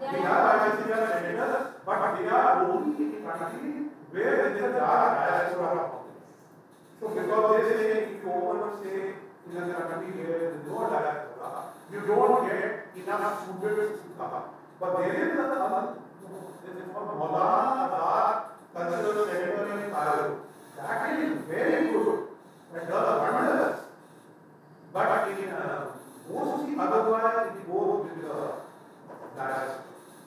they are. ICCR centers, but they are only in countries where there are diaspora problems. So because they say if you open say in a country where there is no diaspora, you don't get enough students to come. But there is a, there is called Maulana Azad Cultural in Cairo. That is very good. It does wonders. But in uh, mostly otherwise it goes with the uh, diaspora.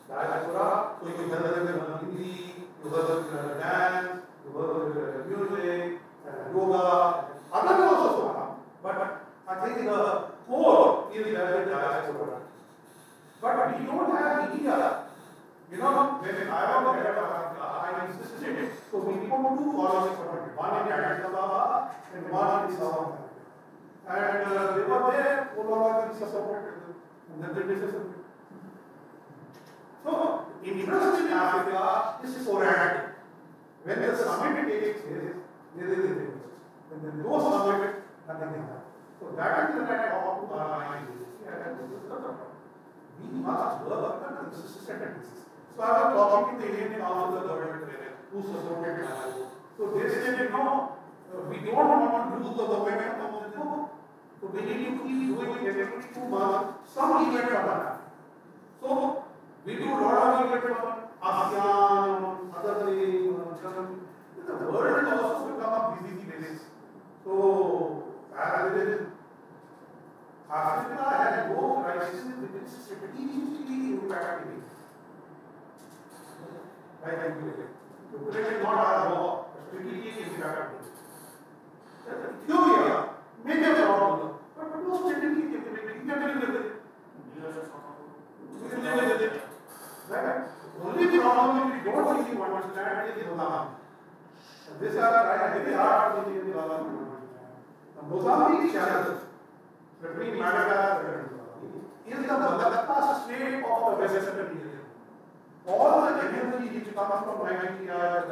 Diaspora, so you can learn Hindi, you learn uh, dance, you learn uh, music, and yoga, other also come. But I think the core is the diaspora. But we don't have India. You know, when I was head So we two for one in Addis and one in Africa. And uh, they were there, Polaroid supported and then they disappeared. So, interest in Africa this is sporadic. When the summit takes place, there is interest. When there is no summit, nothing happens. So that is when I talk to our mind. We must work on a consistent basis. So I was talking to the Indian of Government who supported Navajo. So they said, no, uh, we don't want to lose the government of no. So we need to keep doing it every two some event of that. So we do a lot of events on ASEAN, other things, the world has also become a busy place. So it Africa has no crisis which is strategically impacting. Like I said, Ukraine is not our war, strategically impacting. Ethiopia may have a problem, but no strategic capability, we can live with it. We can live with it. Right? Only problem is we don't really understand is Mozambique. And This are right, very hard to the Mozambique. The Mozambique channel between Madagascar and Mozambique is the Malacca Strait of the Western region. All the energy which comes from Nigeria,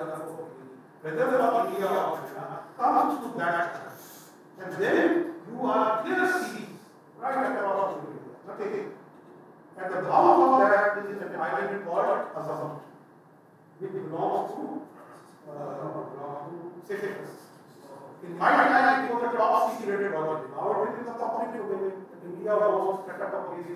whether from India or China, comes to that. And then you are clear seas right across the region. Nothing. At the bottom of that is an island called Assam, which belongs to, uh, Cyprus. In my time, it was a top secret project. Now it is a public domain. India was set up a. We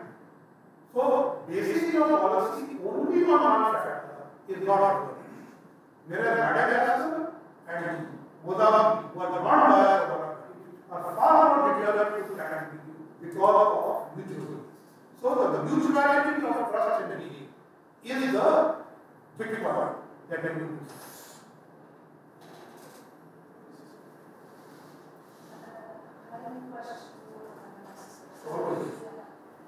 So basically our policy only on one factor is not working. Whereas Madagascar and Mozambique, the non-diaspora countries, are far more developed to guarantee because of mutual. So the, the mutuality of trust and belief is the big point that we do. Regarding the convention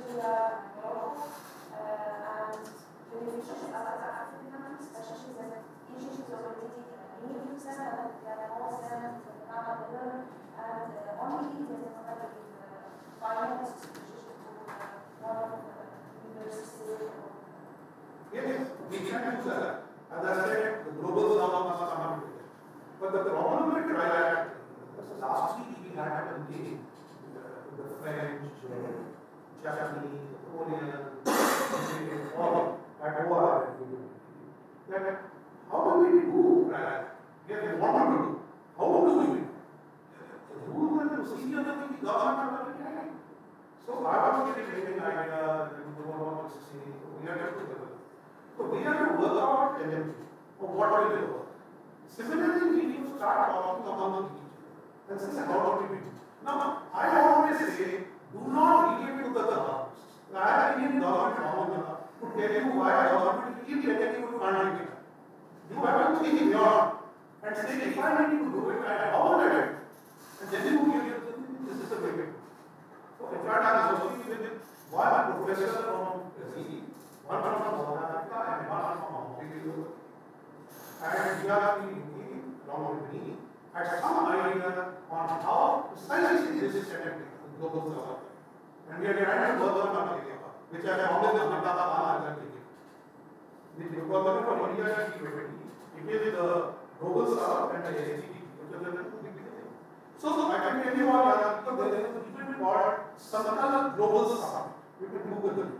cooperation, having that USA as a donor and then India is providing the cooperation and this is which is supposed to come from Africa. Do you think that it would be better if you are having this trilateral cooperation in India and one of the emergent countries in Africa like Egypt, Nigeria, and Morocco, and the relationship as African countries, especially that Egypt is already needing them and they are all sent to the Cameroon, and uh, only India is not having uh, finance relationship to uh, one of the universities. Yes, we can do that. As I said, the global south must come up with it. But the problem with trilateral, last week we had a meeting the, with the French, uh, Japanese, Korean, all at OR. That how do we do trilateral? Yes, we want to do. How do we do? The rules and procedures that the government are. So I was an idea, and the one to say, we have to do it. So we have to work out LMP of what will it work. Similarly, we need to start talking among each other and say how do we do. Now, I always say, do not leave it to the government. I have been government tell you why government telling you to contribute. You have to think beyond and say, if I need to do it, I I do it? And then you give you this is the way. So in fact, I was working with one professor from Brazil, one from Africa, and one from Australia. And we are meeting along with me had some idea on how precisely this is set up in global south. And we are trying to work on one area, which I have always been Mandala Which is government of India and T20. It is the global south and the ACT, which are the two big things. So I can tell you what, uh, so there is a different called Samantha Global Summit. You can Google it.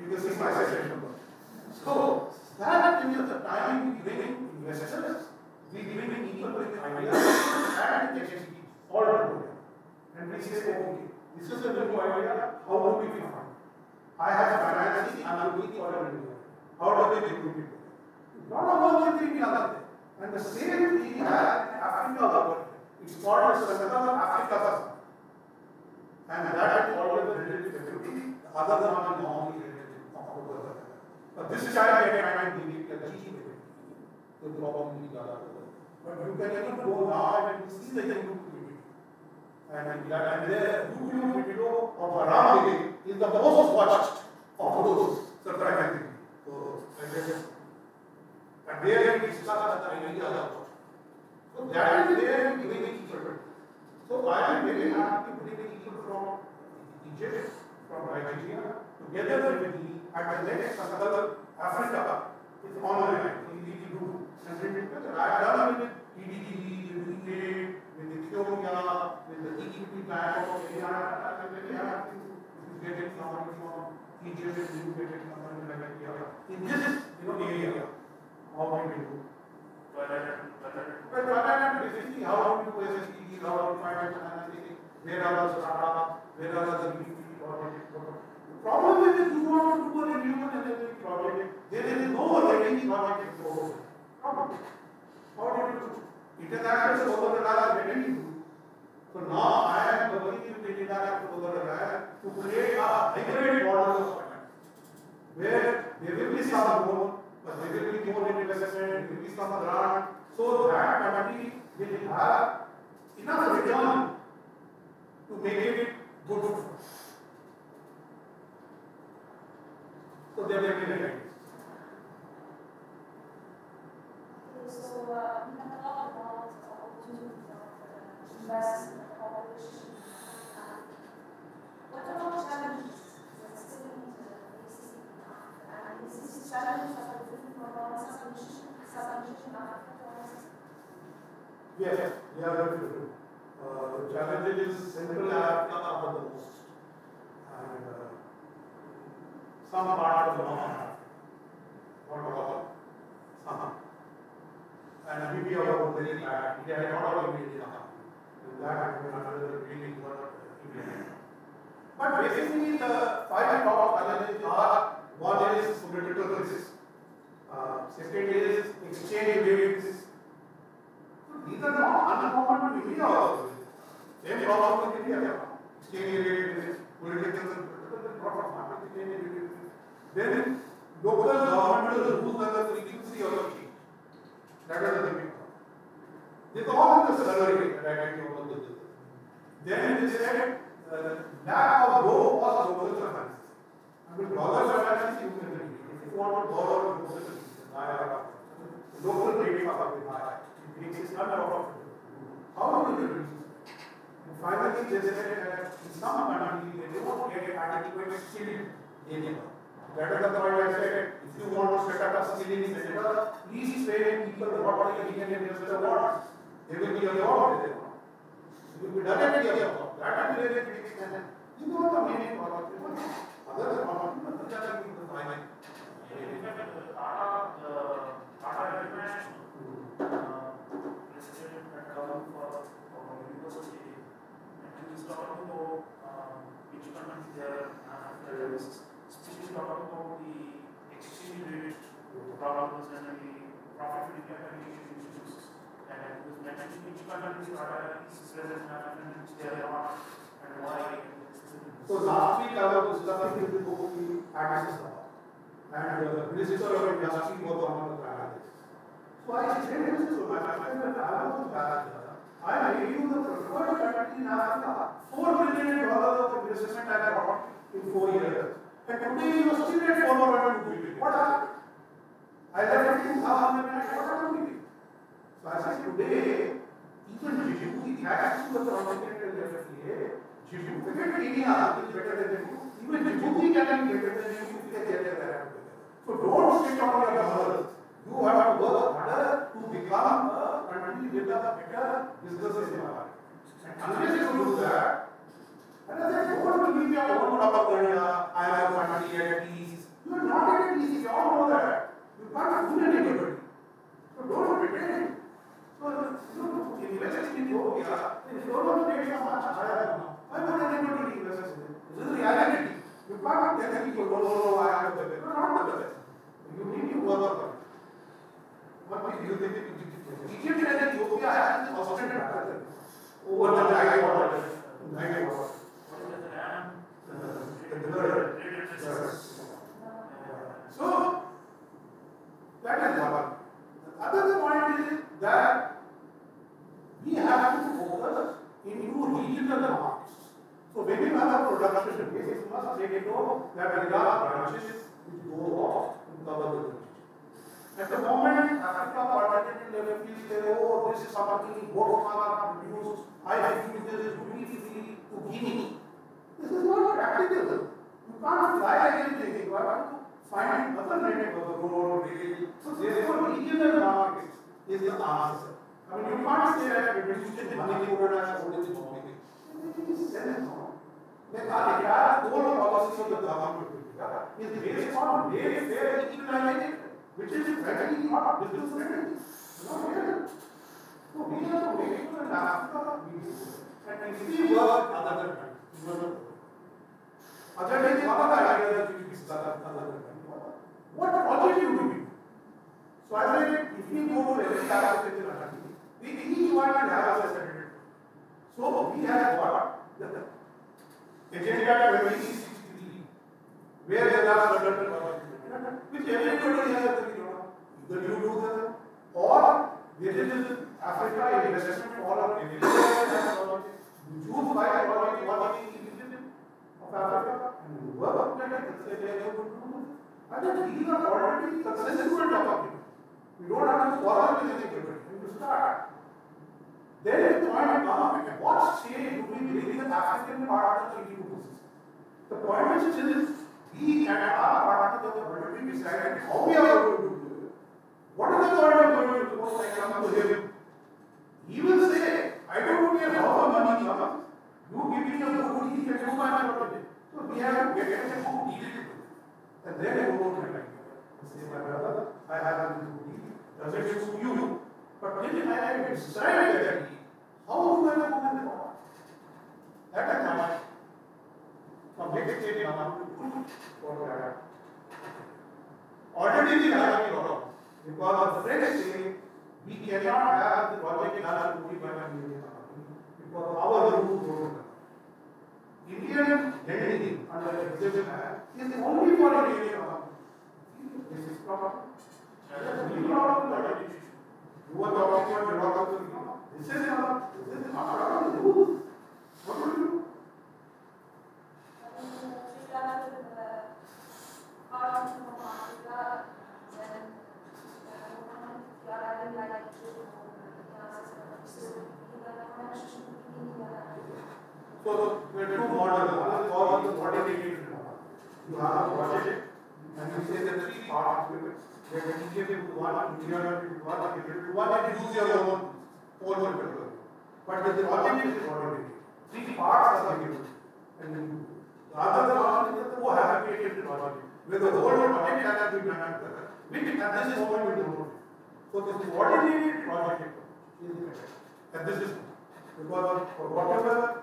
You can see my session. So that is the time we bring investors, we bring people with ideas and technology all together. And we say, okay, this is a new idea, how do we fund? I have financing, I am I am. How do we recruit? Lot of work is being done there. And the same thing has Africa. It's called the Central Africa. And that is always related to the other one is normally related to. But this time I can give it a G to probably the problem other. But you can even go now and see the YouTube And and the YouTube video of Ram is the most watched of those surprisingly. So, and and there discuss the idea of so that is where we bring people. So I am very happy to bring people from Egypt, from Nigeria, together with me at the next Africa. It's online, easy to do. And. And I have done it with EDB, with UAE, with Ethiopia, with the EQT Bank of India. I'm very happy to get it somebody from Egypt, you get it somebody from Nigeria. In this, you know, area, how we will do. But what I am basically how do you SSTD, how do you find analysis, where are the startup, where are the BP project. The problem is you want to do a renewable energy project, there is no ready project to go. Problem. How do you do? International solar radar ready to do. So now I am working with international solar radar to create a hybrid model of finance, where there will be some more, but there will be more investment, release some grant, so that country will have enough return to make it good for us. So there will be like So, uh, we have talked about the opportunities of are Yes, they are very different. Uh, the challenges is Central Africa are the most. And uh, some part of the North Africa. Not all. Some. And Namibia was very bad. India had not all India. That another really. But basically, the five top challenges are one is political uh, second is exchange rates. These are not uncommon to India also. Same problem in India. Exchange rate, political. Then local governmental rules and the frequency of the. That is the problem. All in the salary that I told you about this. Then they said uh, lack of low cost local finance. I mean, dollar finance you can. If you want to borrow local finance, local trading of the it makes it profitable. How do you reduce it? Finally, they said in some countries they don't get adequate skilled labor. That is the point I said, if you want to set up a skilling center, please train people what are the Indian industrial awards. They will be absorbed they want. It will be directly absorbed. That will be. You know the which countries they are, uh, there is especially the exchange rate problems and the of the So last week I was discussing with the Kogi Access Law. And uh, the Minister of was one of the panelists. So I said, this is my friend, I was Canada. I gave you the preferred country in Africa. Four billion dollars of investment I brought in four years. And today you are still at. What happened? I left in thousand and what happened? So today, even Djibouti, thanks to the continental FTA, Djibouti, forget Kenya is better than Djibouti. Even Djibouti can be better than Djibouti if they get their So don't sit on your laurels. You have to work harder to become a country with a better business environment. And unless you do that, and I said, don't give me a own propaganda, I have a at peace. You are not at peace, you all know that. You can't fool anybody. So don't pretend. So, that has happened. The other point is that we have to focus into regional markets. So when you have a production base, you must take it know that there are branches which go off to cover the region. At the moment, Africa participated level feels that oh, this is something are produced. I feel this is duty to Guinea. This is not practical. You can't fly anything. You have to find other network of the road, rail. So therefore, regional markets is the answer. I mean, you can't say that reducing money over as only the makes? The entire whole policy of the government is based on very fair equalization, which is very not business friendly. Not here. So we have to make sure that Africa. And we work other countries, other than the other idea that we discuss other countries, what project you do? So I said, if we go to every country, we each one will have a certificate. So we have what? The agenda 2063, where there are certain which everybody has Either you do them, This is Africa investment all of. The Jews buy quality, quality in of Africa. And work on it, I think these are already successful development. We don't have to quarrel with. We will start. Then the point comes, at what stage do we bring the African part of the EU The point is still, we and our part of the world will how we are going to do it. What is the government going to do? To. He will say, I don't care how the money comes, you give me a good deal and you my property. So we have to get good deal. And then I go to my say, my brother, I have a good deal. Does it suit you? But then I have decided that how do I go in the law? That I have from next state now for that. Already we have a law because the French say we cannot have the project done only by one Indian company because our rules don't. Indian lending under the Exemption Act is only for an Indian company. This is problem. We problem. You are talking about your doctor. This is not, this is not around the rules. What do you do? So there are two models. One the coordinated model. You have a budget and you say the three parts with can give you one, will one, India one, and use your own own control. But with the coordinated coordinated, three parts are given. And then the other one is the co-habitated project. Where the whole has been done together. Which at this moment we know. So this coordinated project is the At this is because for whatever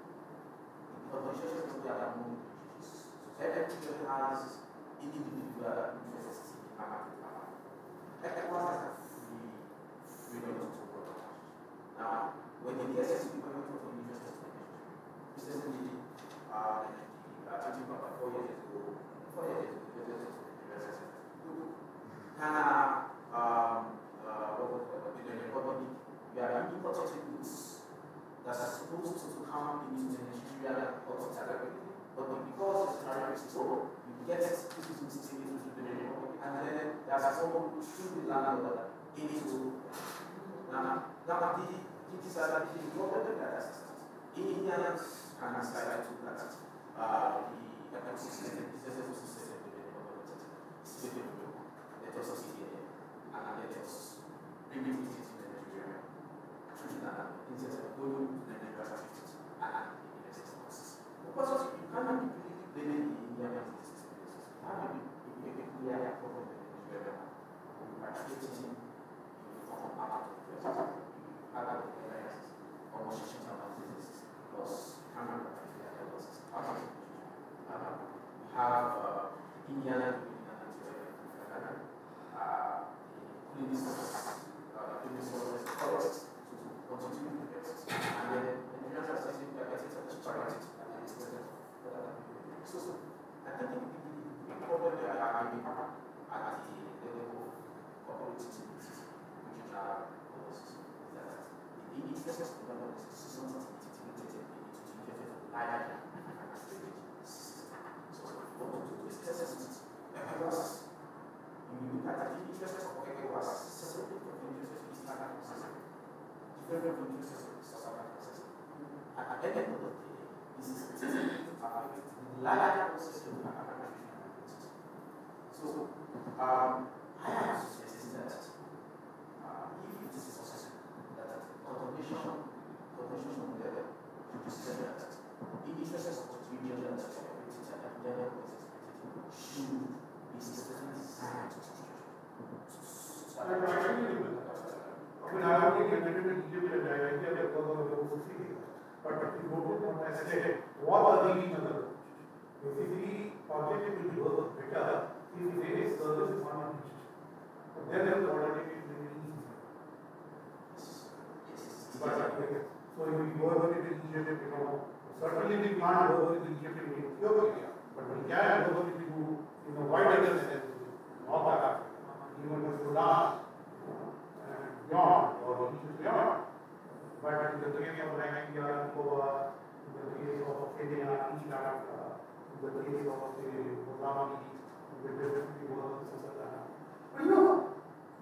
to use my money. Now, when the DSS people went for the university, recently, uh, uh, I think about four years ago, four years ago, Ghana, um, uh, what was it, the Republic, we are importing goods that are supposed to come into Nigeria directly, but because the tariff is low, you get these goods taken to the Republic, and then there's someone through the landlord into now, now the it is a the important that Indians can aspire to that uh, the ecosystem, the ecosystem of the is very good. Let us see here. And let us bring it into. Trinidad, instead of going to Nigeria as it is and the United States. Because you cannot be blaming the Indian business. How do you be a problem in Nigeria? We are creating from out of the other areas almost shut down businesses because Canada losses. We have uh, Indiana uh, including uh, in forests to continue to invest. And then the Nigerians are saying that it's a charity and it's So, so I think the big problem that I have at the level of corporate utilities, which are policies, is that the interest of the government is not integrated into the larger So, what to do is test ECOWAS. You look at the interest of ECOWAS separately from the interest of East African process, different from the interest of South African process. And at the end of the day, this is the larger the So, um, I have suggested that uh, if it is possible, that automation, automation that in of the region that should be systematically to. But if you go to I Basically, object will work better if there is service is not reached. Then is alternative will be easier. But, so if we work with it in Egypt, you know, certainly we can't work with Egypt in Ethiopia, but we can work with it in a wider sense, North Africa, even in Sudan, and beyond, or beyond. But in the case of Nigeria, Cuba, in the case of Kenya, East Africa, the case of say Mozambique, in the definitely work with Sudan. But you know,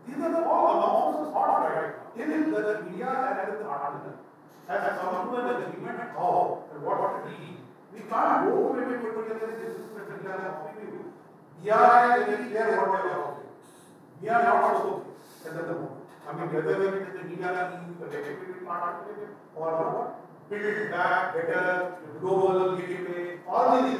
these are the all allowances hot right now. In the India and the Artisan has come to an agreement how and what to be. We can't go maybe people can say this is the India and we are very clear what we are offering. We are not also at the moment. I mean, whether it is the India the negativity part of it or what, build it back better, global gateway, all these,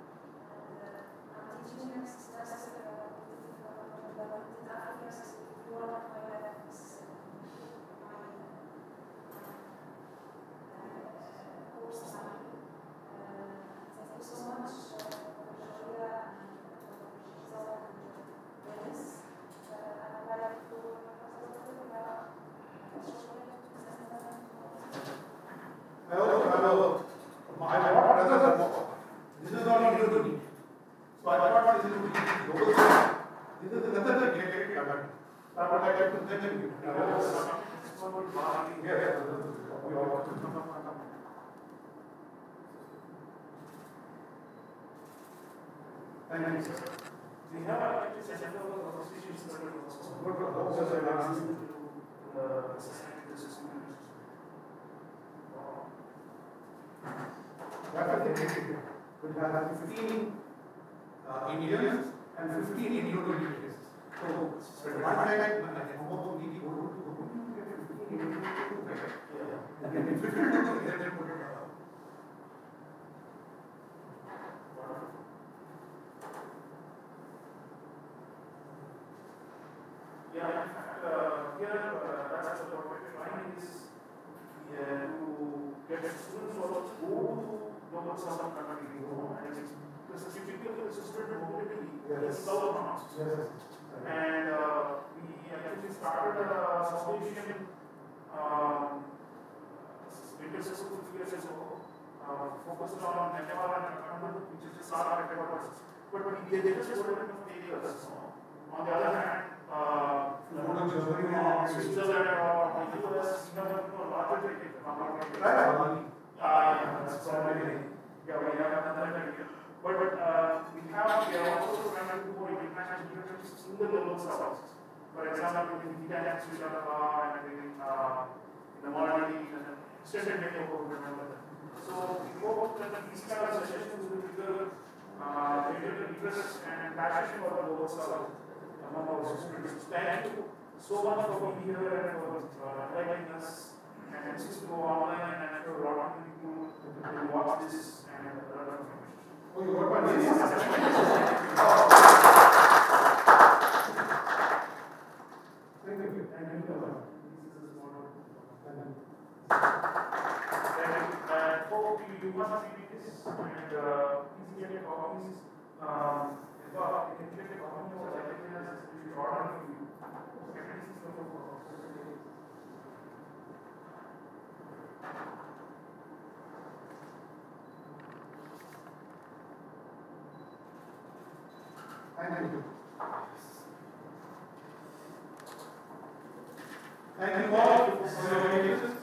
But, but, uh, we have, we are also trying to do more international relationships in the global south. For example, in India and Sri Lanka and in, uh, in the Maldives and extended network, remember that. So, we hope that these kind of sessions will trigger, uh, interest and passion for the global south among our students. Thank you so much for being here and for, inviting us and we go online and I'm sure a lot of people will watch this and learn information. Oh, you got my name? Thank you. Thank you. And, hope you, you must read this and, uh, please get your copies. Um, if, you can get your copy of the library, if order for you. At least it's for- for- Thank you. All for your